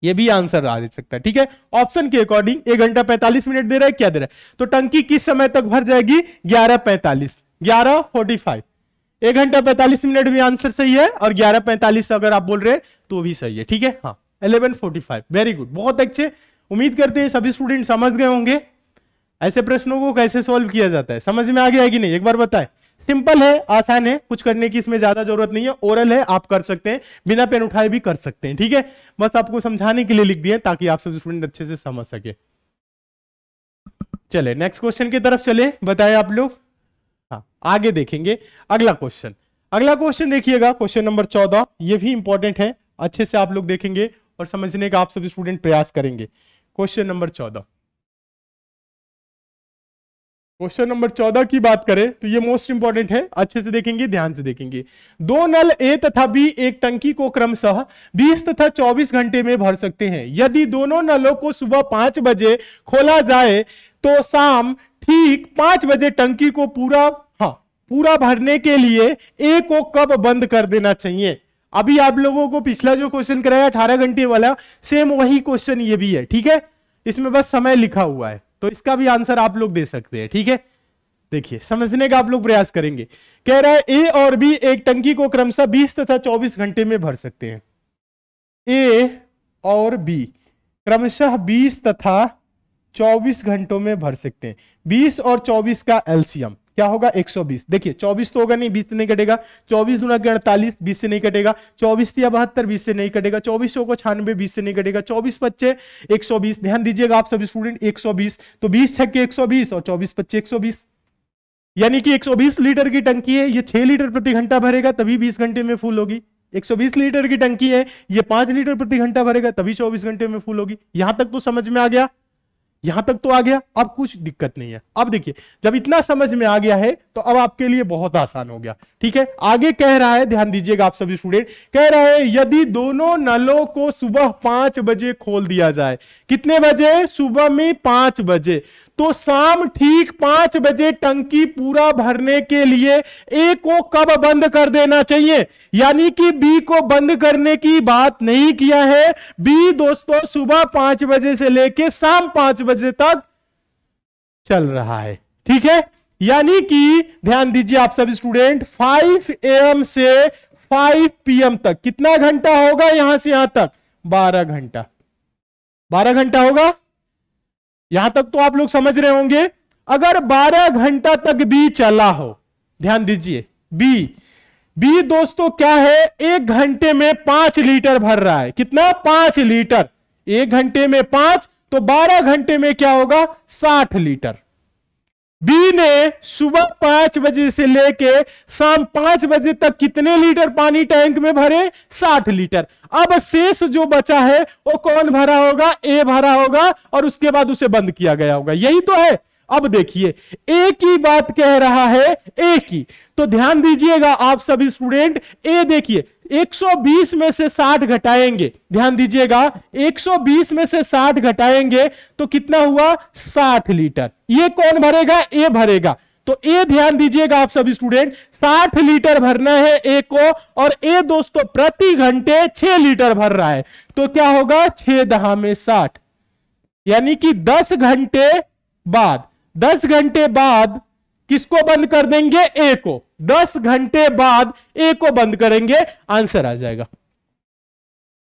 ये भी आंसर आ सकता है, ठीक है? ऑप्शन के अकॉर्डिंग एक घंटा पैंतालीस मिनट दे रहा है, क्या दे रहा है? तो टंकी किस समय तक भर जाएगी? ग्यारह पैंतालीस, ग्यारह फोर्टी फाइव एक घंटा पैंतालीस मिनट भी आंसर सही है और ग्यारह पैंतालीस अगर आप बोल रहे हैं तो भी सही है, ठीक है? हाँ eleven forty five very good बहुत अच्छे। उम्मीद करते हैं सभी स्टूडेंट समझ गए होंगे। ऐसे प्रश्नों को कैसे सॉल्व किया जाता है? समझ में आ गया है कि नहीं? एक बार बताए। सिंपल है, आसान है, कुछ करने की इसमें ज़्यादा ज़रूरत नहीं है, ओरल है, आप कर सकते हैं, बिना पेन उठाए भी कर सकते हैं, ठीक है? बस आपको समझाने के लिए लिख दिए ताकि आप सब स्टूडेंट अच्छे से समझ सके। चले नेक्स्ट क्वेश्चन की तरफ़ चले, बताए आप लोग। हाँ आगे देखेंगे, अगला क्वेश्चन अगला क्वेश्चन देखिएगा क्वेश्चन नंबर चौदह, ये भी इंपॉर्टेंट है, अच्छे से आप लोग देखेंगे और समझने का आप सभी स्टूडेंट प्रयास करेंगे। क्वेश्चन नंबर चौदह। क्वेश्चन नंबर चौदह की बात करें तो ये मोस्ट इंपॉर्टेंट है, अच्छे से देखेंगे, ध्यान से देखेंगे। दो नल ए तथा बी एक टंकी को क्रमशः 20 तथा 24 घंटे में भर सकते हैं। यदि दोनों नलों को सुबह पाँच बजे खोला जाए तो शाम ठीक पाँच बजे टंकी को पूरा हाँ पूरा भरने के लिए ए को कब बंद कर देना चाहिए? अभी आप लोगों को पिछला जो क्वेश्चन कराया, अठारह घंटे वाला सेम वही क्वेश्चन ये भी है, ठीक है? इसमें बस समय लिखा हुआ है। तो इसका भी आंसर आप लोग दे सकते हैं, ठीक है? देखिए, समझने का आप लोग प्रयास करेंगे। कह रहा है, ए और बी एक टंकी को क्रमशः 20 तथा 24 घंटे में भर सकते हैं। ए और बी क्रमशः 20 तथा 24 घंटों में भर सकते हैं। 20 और 24 का एलसीएम क्या होगा? 120 देखिए 24 तो होगा नहीं 20 से नहीं कटेगा। 24 दुना के अड़तालीस, बीस से नहीं कटेगा। 24 या बहत्तर, बीस से नहीं कटेगा। 24 को छानवे बीस से नहीं कटेगा। 24 बच्चे 120 ध्यान दीजिएगा आप सभी स्टूडेंट 120 तो 20 छक्के 120 और 24 बच्चे 120 यानी कि 120 लीटर की टंकी है, ये 6 लीटर प्रति घंटा भरेगा, तभी 20 घंटे में फुल होगी। 120 लीटर की टंकी है, ये 5 लीटर प्रति घंटा भरेगा, तभी 24 घंटे में फुल होगी। यहाँ तक तो समझ में आ गया। यहाँ तक तो आ गया, अब कुछ दिक्कत नहीं है। अब देखिए, जब इतना समझ में आ गया है तो अब आपके लिए बहुत आसान हो गया। ठीक है? आगे कह रहा है, ध्यान दीजिएगा आप सभी स्टूडेंट कह रहा है, यदि दोनों नलों को सुबह पाँच बजे खोल दिया जाए, कितने बजे? सुबह में पाँच बजे। तो शाम ठीक पाँच बजे टंकी पूरा भरने के लिए ए को कब बंद कर देना चाहिए? यानी कि बी को बंद करने की बात नहीं किया है। बी दोस्तों, सुबह पाँच बजे से लेके शाम पाँच बजे तक चल रहा है। ठीक है? यानी कि ध्यान दीजिए आप सभी स्टूडेंट 5 एम से 5 पीएम तक। कितना घंटा होगा यहाँ से यहाँ तक? 12 घंटा। 12 घंटा होगा? यहाँ तक तो आप लोग समझ रहे होंगे, अगर 12 घंटा तक बी चला हो, ध्यान दीजिए बी बी दोस्तों क्या है, एक घंटे में पाँच लीटर भर रहा है। कितना? पाँच लीटर। एक घंटे में पाँच तो बारह घंटे में क्या होगा? साठ लीटर। बी ने सुबह पाँच बजे से लेके शाम पाँच बजे तक कितने लीटर पानी टैंक में भरे? साठ लीटर। अब शेष जो बचा है, वो कौन भरा होगा? ए भरा होगा और उसके बाद उसे बंद किया गया होगा। यही तो है। अब देखिए, एक ही बात कह रहा है, एक ही। तो ध्यान दीजिएगा, आप सभी स्टूडेंट ए देखिए 120 में से 60 घटाएँगे। ध्यान दीजिएगा 120 में से 60 घटाएँगे तो कितना हुआ? 60 लीटर। ये कौन भरेगा? ए भरेगा। तो ए ध्यान दीजिएगा, आप सभी स्टूडेंट 60 लीटर भरना है ए को, और ए दोस्तों, प्रति घंटे 6 लीटर भर रहा है। तो क्या होगा? छह दहा में 60 यानी कि 10 घंटे बाद। 10 घंटे बाद किसको बंद कर देंगे? ए को। 10 घंटे बाद ए को बंद करेंगे। आंसर आ जाएगा।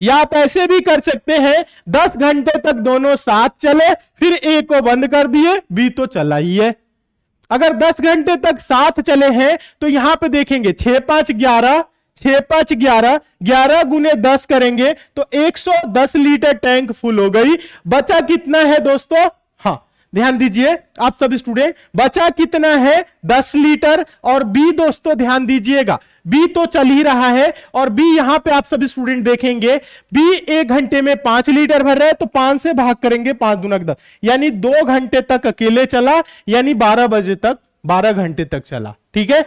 या आप ऐसे भी कर सकते हैं 10 घंटे तक दोनों साथ चले, फिर ए को बंद कर दिए बी तो चला ही है। अगर 10 घंटे तक साथ चले हैं तो यहाँ पे देखेंगे, छह पाँच ग्यारह, छह पाँच ग्यारह ग्यारह गुने दस करेंगे तो 110 लीटर टैंक फुल हो गई। बचा कितना है दोस्तों? ध्यान दीजिए, आप सब स्टूडेंट बचा कितना है? दस लीटर और बी दोस्तों, ध्यान दीजिएगा। बी तो चल ही रहा है और बी यहाँ पे आप सब स्टूडेंट देखेंगे। बी एक घंटे में पाँच लीटर भर रहा है तो पाँच से भाग करेंगे, पाँच दुनक दस। यानी दो घंटे तक अकेले चला, यानी बारह बजे तक, बारह घंटे तक चला। ठीक है?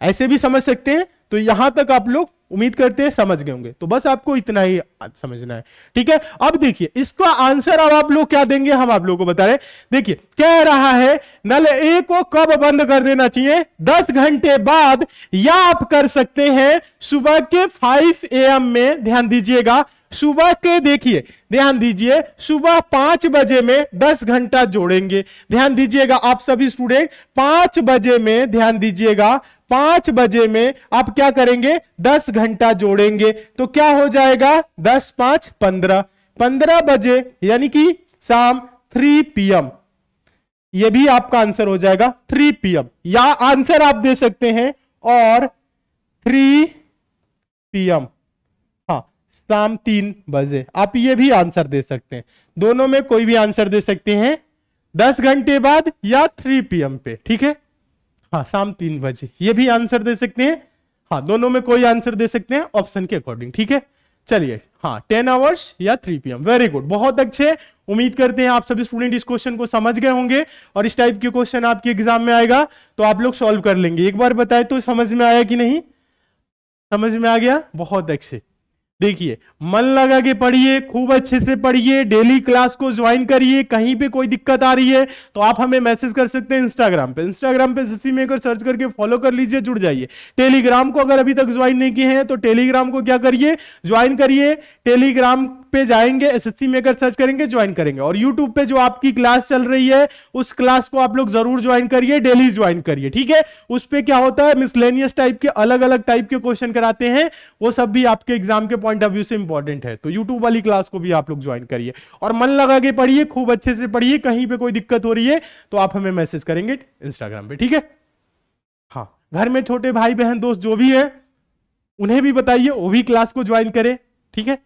ऐसे भी समझ सकते हैं? तो यहाँ तक आप लोग उम्मीद करते हैं समझ गए होंगे। तो बस आपको इतना ही समझना है। ठीक है? अब देखिए, इसका आंसर अब आप लोग क्या देंगे? हम आप लोगों को बता रहे देखिए, कह रहा है, नल ए को कब बंद कर देना चाहिए? दस घंटे बाद, या आप कर सकते हैं सुबह के फाइव ए में। ध्यान दीजिएगा सुबह के देखिए, ध्यान दीजिए, सुबह पाँच बजे में दस घंटा जोड़ेंगे। ध्यान दीजिएगा आप सभी स्टूडेंट, पाँच बजे में, ध्यान दीजिएगा, पाँच बजे में आप क्या करेंगे? दस घंटा जोड़ेंगे। तो क्या हो जाएगा? दस पाँच पंद्रह। पंद्रह बजे, यानी कि शाम थ्री पीएम ये भी आपका आंसर हो जाएगा थ्री पीएम या आंसर आप दे सकते हैं और थ्री पीएम शाम तीन बजे। आप ये भी आंसर दे सकते हैं। दोनों में कोई भी आंसर दे सकते हैं। दस घंटे बाद या थ्री पीएम पे, ठीक है? हाँ शाम तीन बजे। ये भी आंसर दे सकते हैं। हाँ दोनों में कोई आंसर दे सकते हैं ऑप्शन के अकॉर्डिंग, ठीक है? चलिए हाँ टेन आवर्स या थ्री पीएम वेरी गुड बहुत अच्छे। उम्मीद करते हैं आप सभी स्टूडेंट इस क्वेश्चन को समझ गए होंगे और इस टाइप के क्वेश्चन आपके एग्ज़ाम में आएगा तो आप लोग सॉल्व कर लेंगे। एक बार बताए तो समझ में आया कि नहीं? समझ में आ गया? बहुत अच्छे। देखिए, मन लगा के पढ़िए, खूब अच्छे से पढ़िए डेली क्लास को ज्वाइन करिए, कहीं पे कोई दिक्कत आ रही है तो आप हमें मैसेज कर सकते हैं इंस्टाग्राम पे। इंस्टाग्राम पे सीसी मेकर सर्च करके फॉलो कर लीजिए, जुड़ जाइए। टेलीग्राम को अगर अभी तक ज्वाइन नहीं किए हैं तो टेलीग्राम को क्या करिए? ज्वाइन करिए टेलीग्राम पे जाएँगे एसएससी मेकर सर्च करेंगे ज्वाइन करेंगे। और यूट्यूब पे जो आपकी क्लास चल रही है, उस क्लास को आप लोग ज़रूर ज्वाइन करिए डेली ज्वाइन करिए, ठीक है? उस पर क्या होता है मिसलेनियस टाइप के अलग अलग टाइप के क्वेश्चन कराते हैं, वो सब भी आपके एग्ज़ाम के पॉइंट ऑफ़ व्यू से इंपॉर्टेंट है। तो यूट्यूब वाली क्लास को भी आप लोग ज्वाइन करिए। और मन लगा के पढ़िए, खूब अच्छे से पढ़िए, कहीं पर कोई दिक्कत हो रही है तो आप हमें मैसेज करेंगे इंस्टाग्राम पे, ठीक है? हाँ घर में छोटे भाई बहन दोस्त जो भी है, उन्हें भी बताइए, वो भी क्लास को ज्वाइन करें, ठीक है?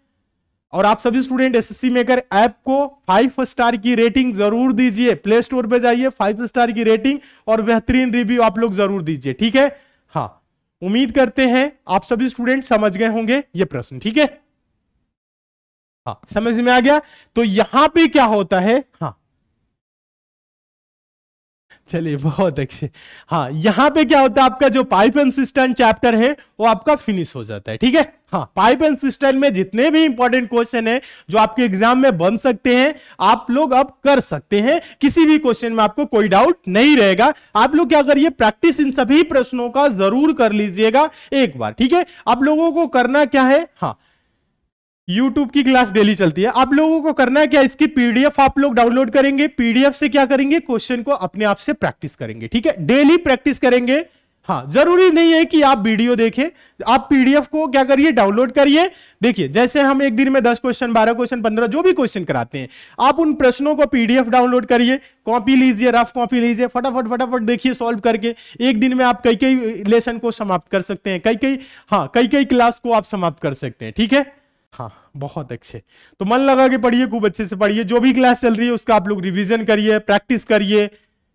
और आप सभी स्टूडेंट एसएससी मेकर ऐप को फाइव स्टार की रेटिंग ज़रूर दीजिए। प्ले स्टोर पर जाइए फाइव स्टार की रेटिंग और बेहतरीन रिव्यू आप लोग ज़रूर दीजिए, ठीक है? हाँ उम्मीद करते हैं आप सभी स्टूडेंट समझ गए होंगे ये प्रश्न, ठीक है? हाँ समझ में आ गया? तो यहाँ पे क्या होता है? हाँ चलिए, बहुत अच्छे। हाँ यहाँ पे क्या होता है, आपका जो पाइप एंड सिस्टम चैप्टर है, वो आपका फिनिश हो जाता है, ठीक है? हाँ पाइप एंड सिस्टम में जितने भी इंपॉर्टेंट क्वेश्चन है, जो आपके एग्ज़ाम में बन सकते हैं, आप लोग अब कर सकते हैं। किसी भी क्वेश्चन में आपको कोई डाउट नहीं रहेगा। आप लोग क्या करिए प्रैक्टिस इन सभी प्रश्नों का ज़रूर कर लीजिएगा, एक बार, ठीक है? आप लोगों को करना क्या है? हाँ यूट्यूब की क्लास डेली चलती है। आप लोगों को करना है क्या? इसकी पीडीएफ आप लोग डाउनलोड करेंगे। पीडीएफ से क्या करेंगे? क्वेश्चन को अपने आप से प्रैक्टिस करेंगे। ठीक है? डेली प्रैक्टिस करेंगे। हाँ ज़रूरी नहीं है कि आप वीडियो देखें। आप पीडीएफ को क्या करिए? डाउनलोड करिए। देखिए, जैसे हम एक दिन में दस क्वेश्चन बारह क्वेश्चन पंद्रह, जो भी क्वेश्चन कराते हैं, आप उन प्रश्नों को पीडीएफ डाउनलोड करिए। कॉपी लीजिए रफ कॉपी लीजिए, फटाफट फटाफट देखिए सॉल्व करके। एक दिन में आप कई कई लेसन को समाप्त कर सकते हैं। कई कई हाँ कई कई क्लास को आप समाप्त कर सकते हैं। ठीक है? हाँ। बहुत अच्छे। तो मन लगा के पढ़िए, खूब अच्छे से पढ़िए। जो भी क्लास चल रही है, उसका आप लोग रिवीजन करिए प्रैक्टिस करिए।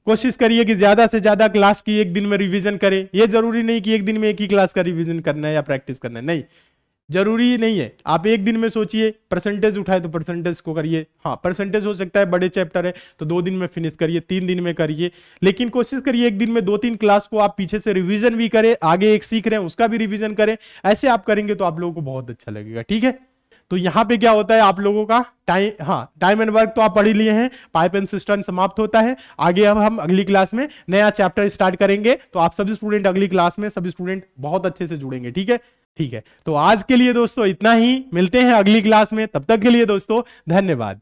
कोशिश करिए कि ज़्यादा से ज़्यादा क्लास की एक दिन में रिवीजन करें। ये ज़रूरी नहीं कि एक दिन में एक ही क्लास का रिवीजन करना है या प्रैक्टिस करना है। नहीं, ज़रूरी नहीं है। आप एक दिन में सोचिए परसेंटेज उठाए तो परसेंटेज को करिए। हाँ परसेंटेज हो सकता है, बड़े चैप्टर है तो दो दिन में फिनिश करिए, तीन दिन में करिए। लेकिन कोशिश करिए, एक दिन में दो तीन क्लास को आप पीछे से रिवीजन भी करें, आगे एक सीख रहे हैं, उसका भी रिवीजन करें। ऐसे आप करेंगे तो आप लोगों को बहुत अच्छा लगेगा। ठीक है? तो यहाँ पे क्या होता है आप लोगों का? टाइम हाँ टाइम एंड वर्क तो आप पढ़ ही लिए हैं पाइप एंड सिस्टम समाप्त होता है। आगे अब हम अगली क्लास में नया चैप्टर स्टार्ट करेंगे तो आप सभी स्टूडेंट अगली क्लास में सभी स्टूडेंट बहुत अच्छे से जुड़ेंगे, ठीक है? ठीक है तो आज के लिए दोस्तों इतना ही, मिलते हैं अगली क्लास में, तब तक के लिए दोस्तों, धन्यवाद।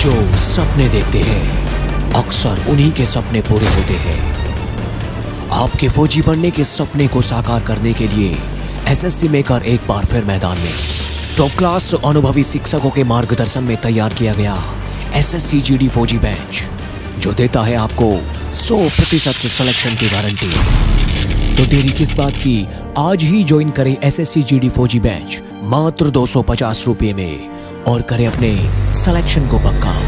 जो सपने देखते हैं, अक्सर उन्हीं के सपने पूरे होते हैं। आपके फौजी बनने के सपने को साकार करने के लिए एसएससी मेकर एक बार फिर मैदान में। टॉप क्लास अनुभवी शिक्षकों के मार्गदर्शन में तैयार किया गया एसएससी जीडी फौजी बैच, जो देता है आपको 100 प्रतिशत सिलेक्शन की गारंटी। तो देरी किस बात की? आज ही ज्वाइन करें एसएससी जीडी फौजी बैच, मात्र दो सौ रुपये में, और करें अपने सिलेक्शन को पक्का।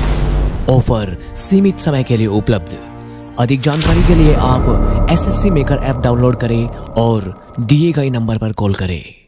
ऑफ़र सीमित समय के लिए उपलब्ध। अधिक जानकारी के लिए आप S S C maker app download करें और दिए गए नंबर पर कॉल करें।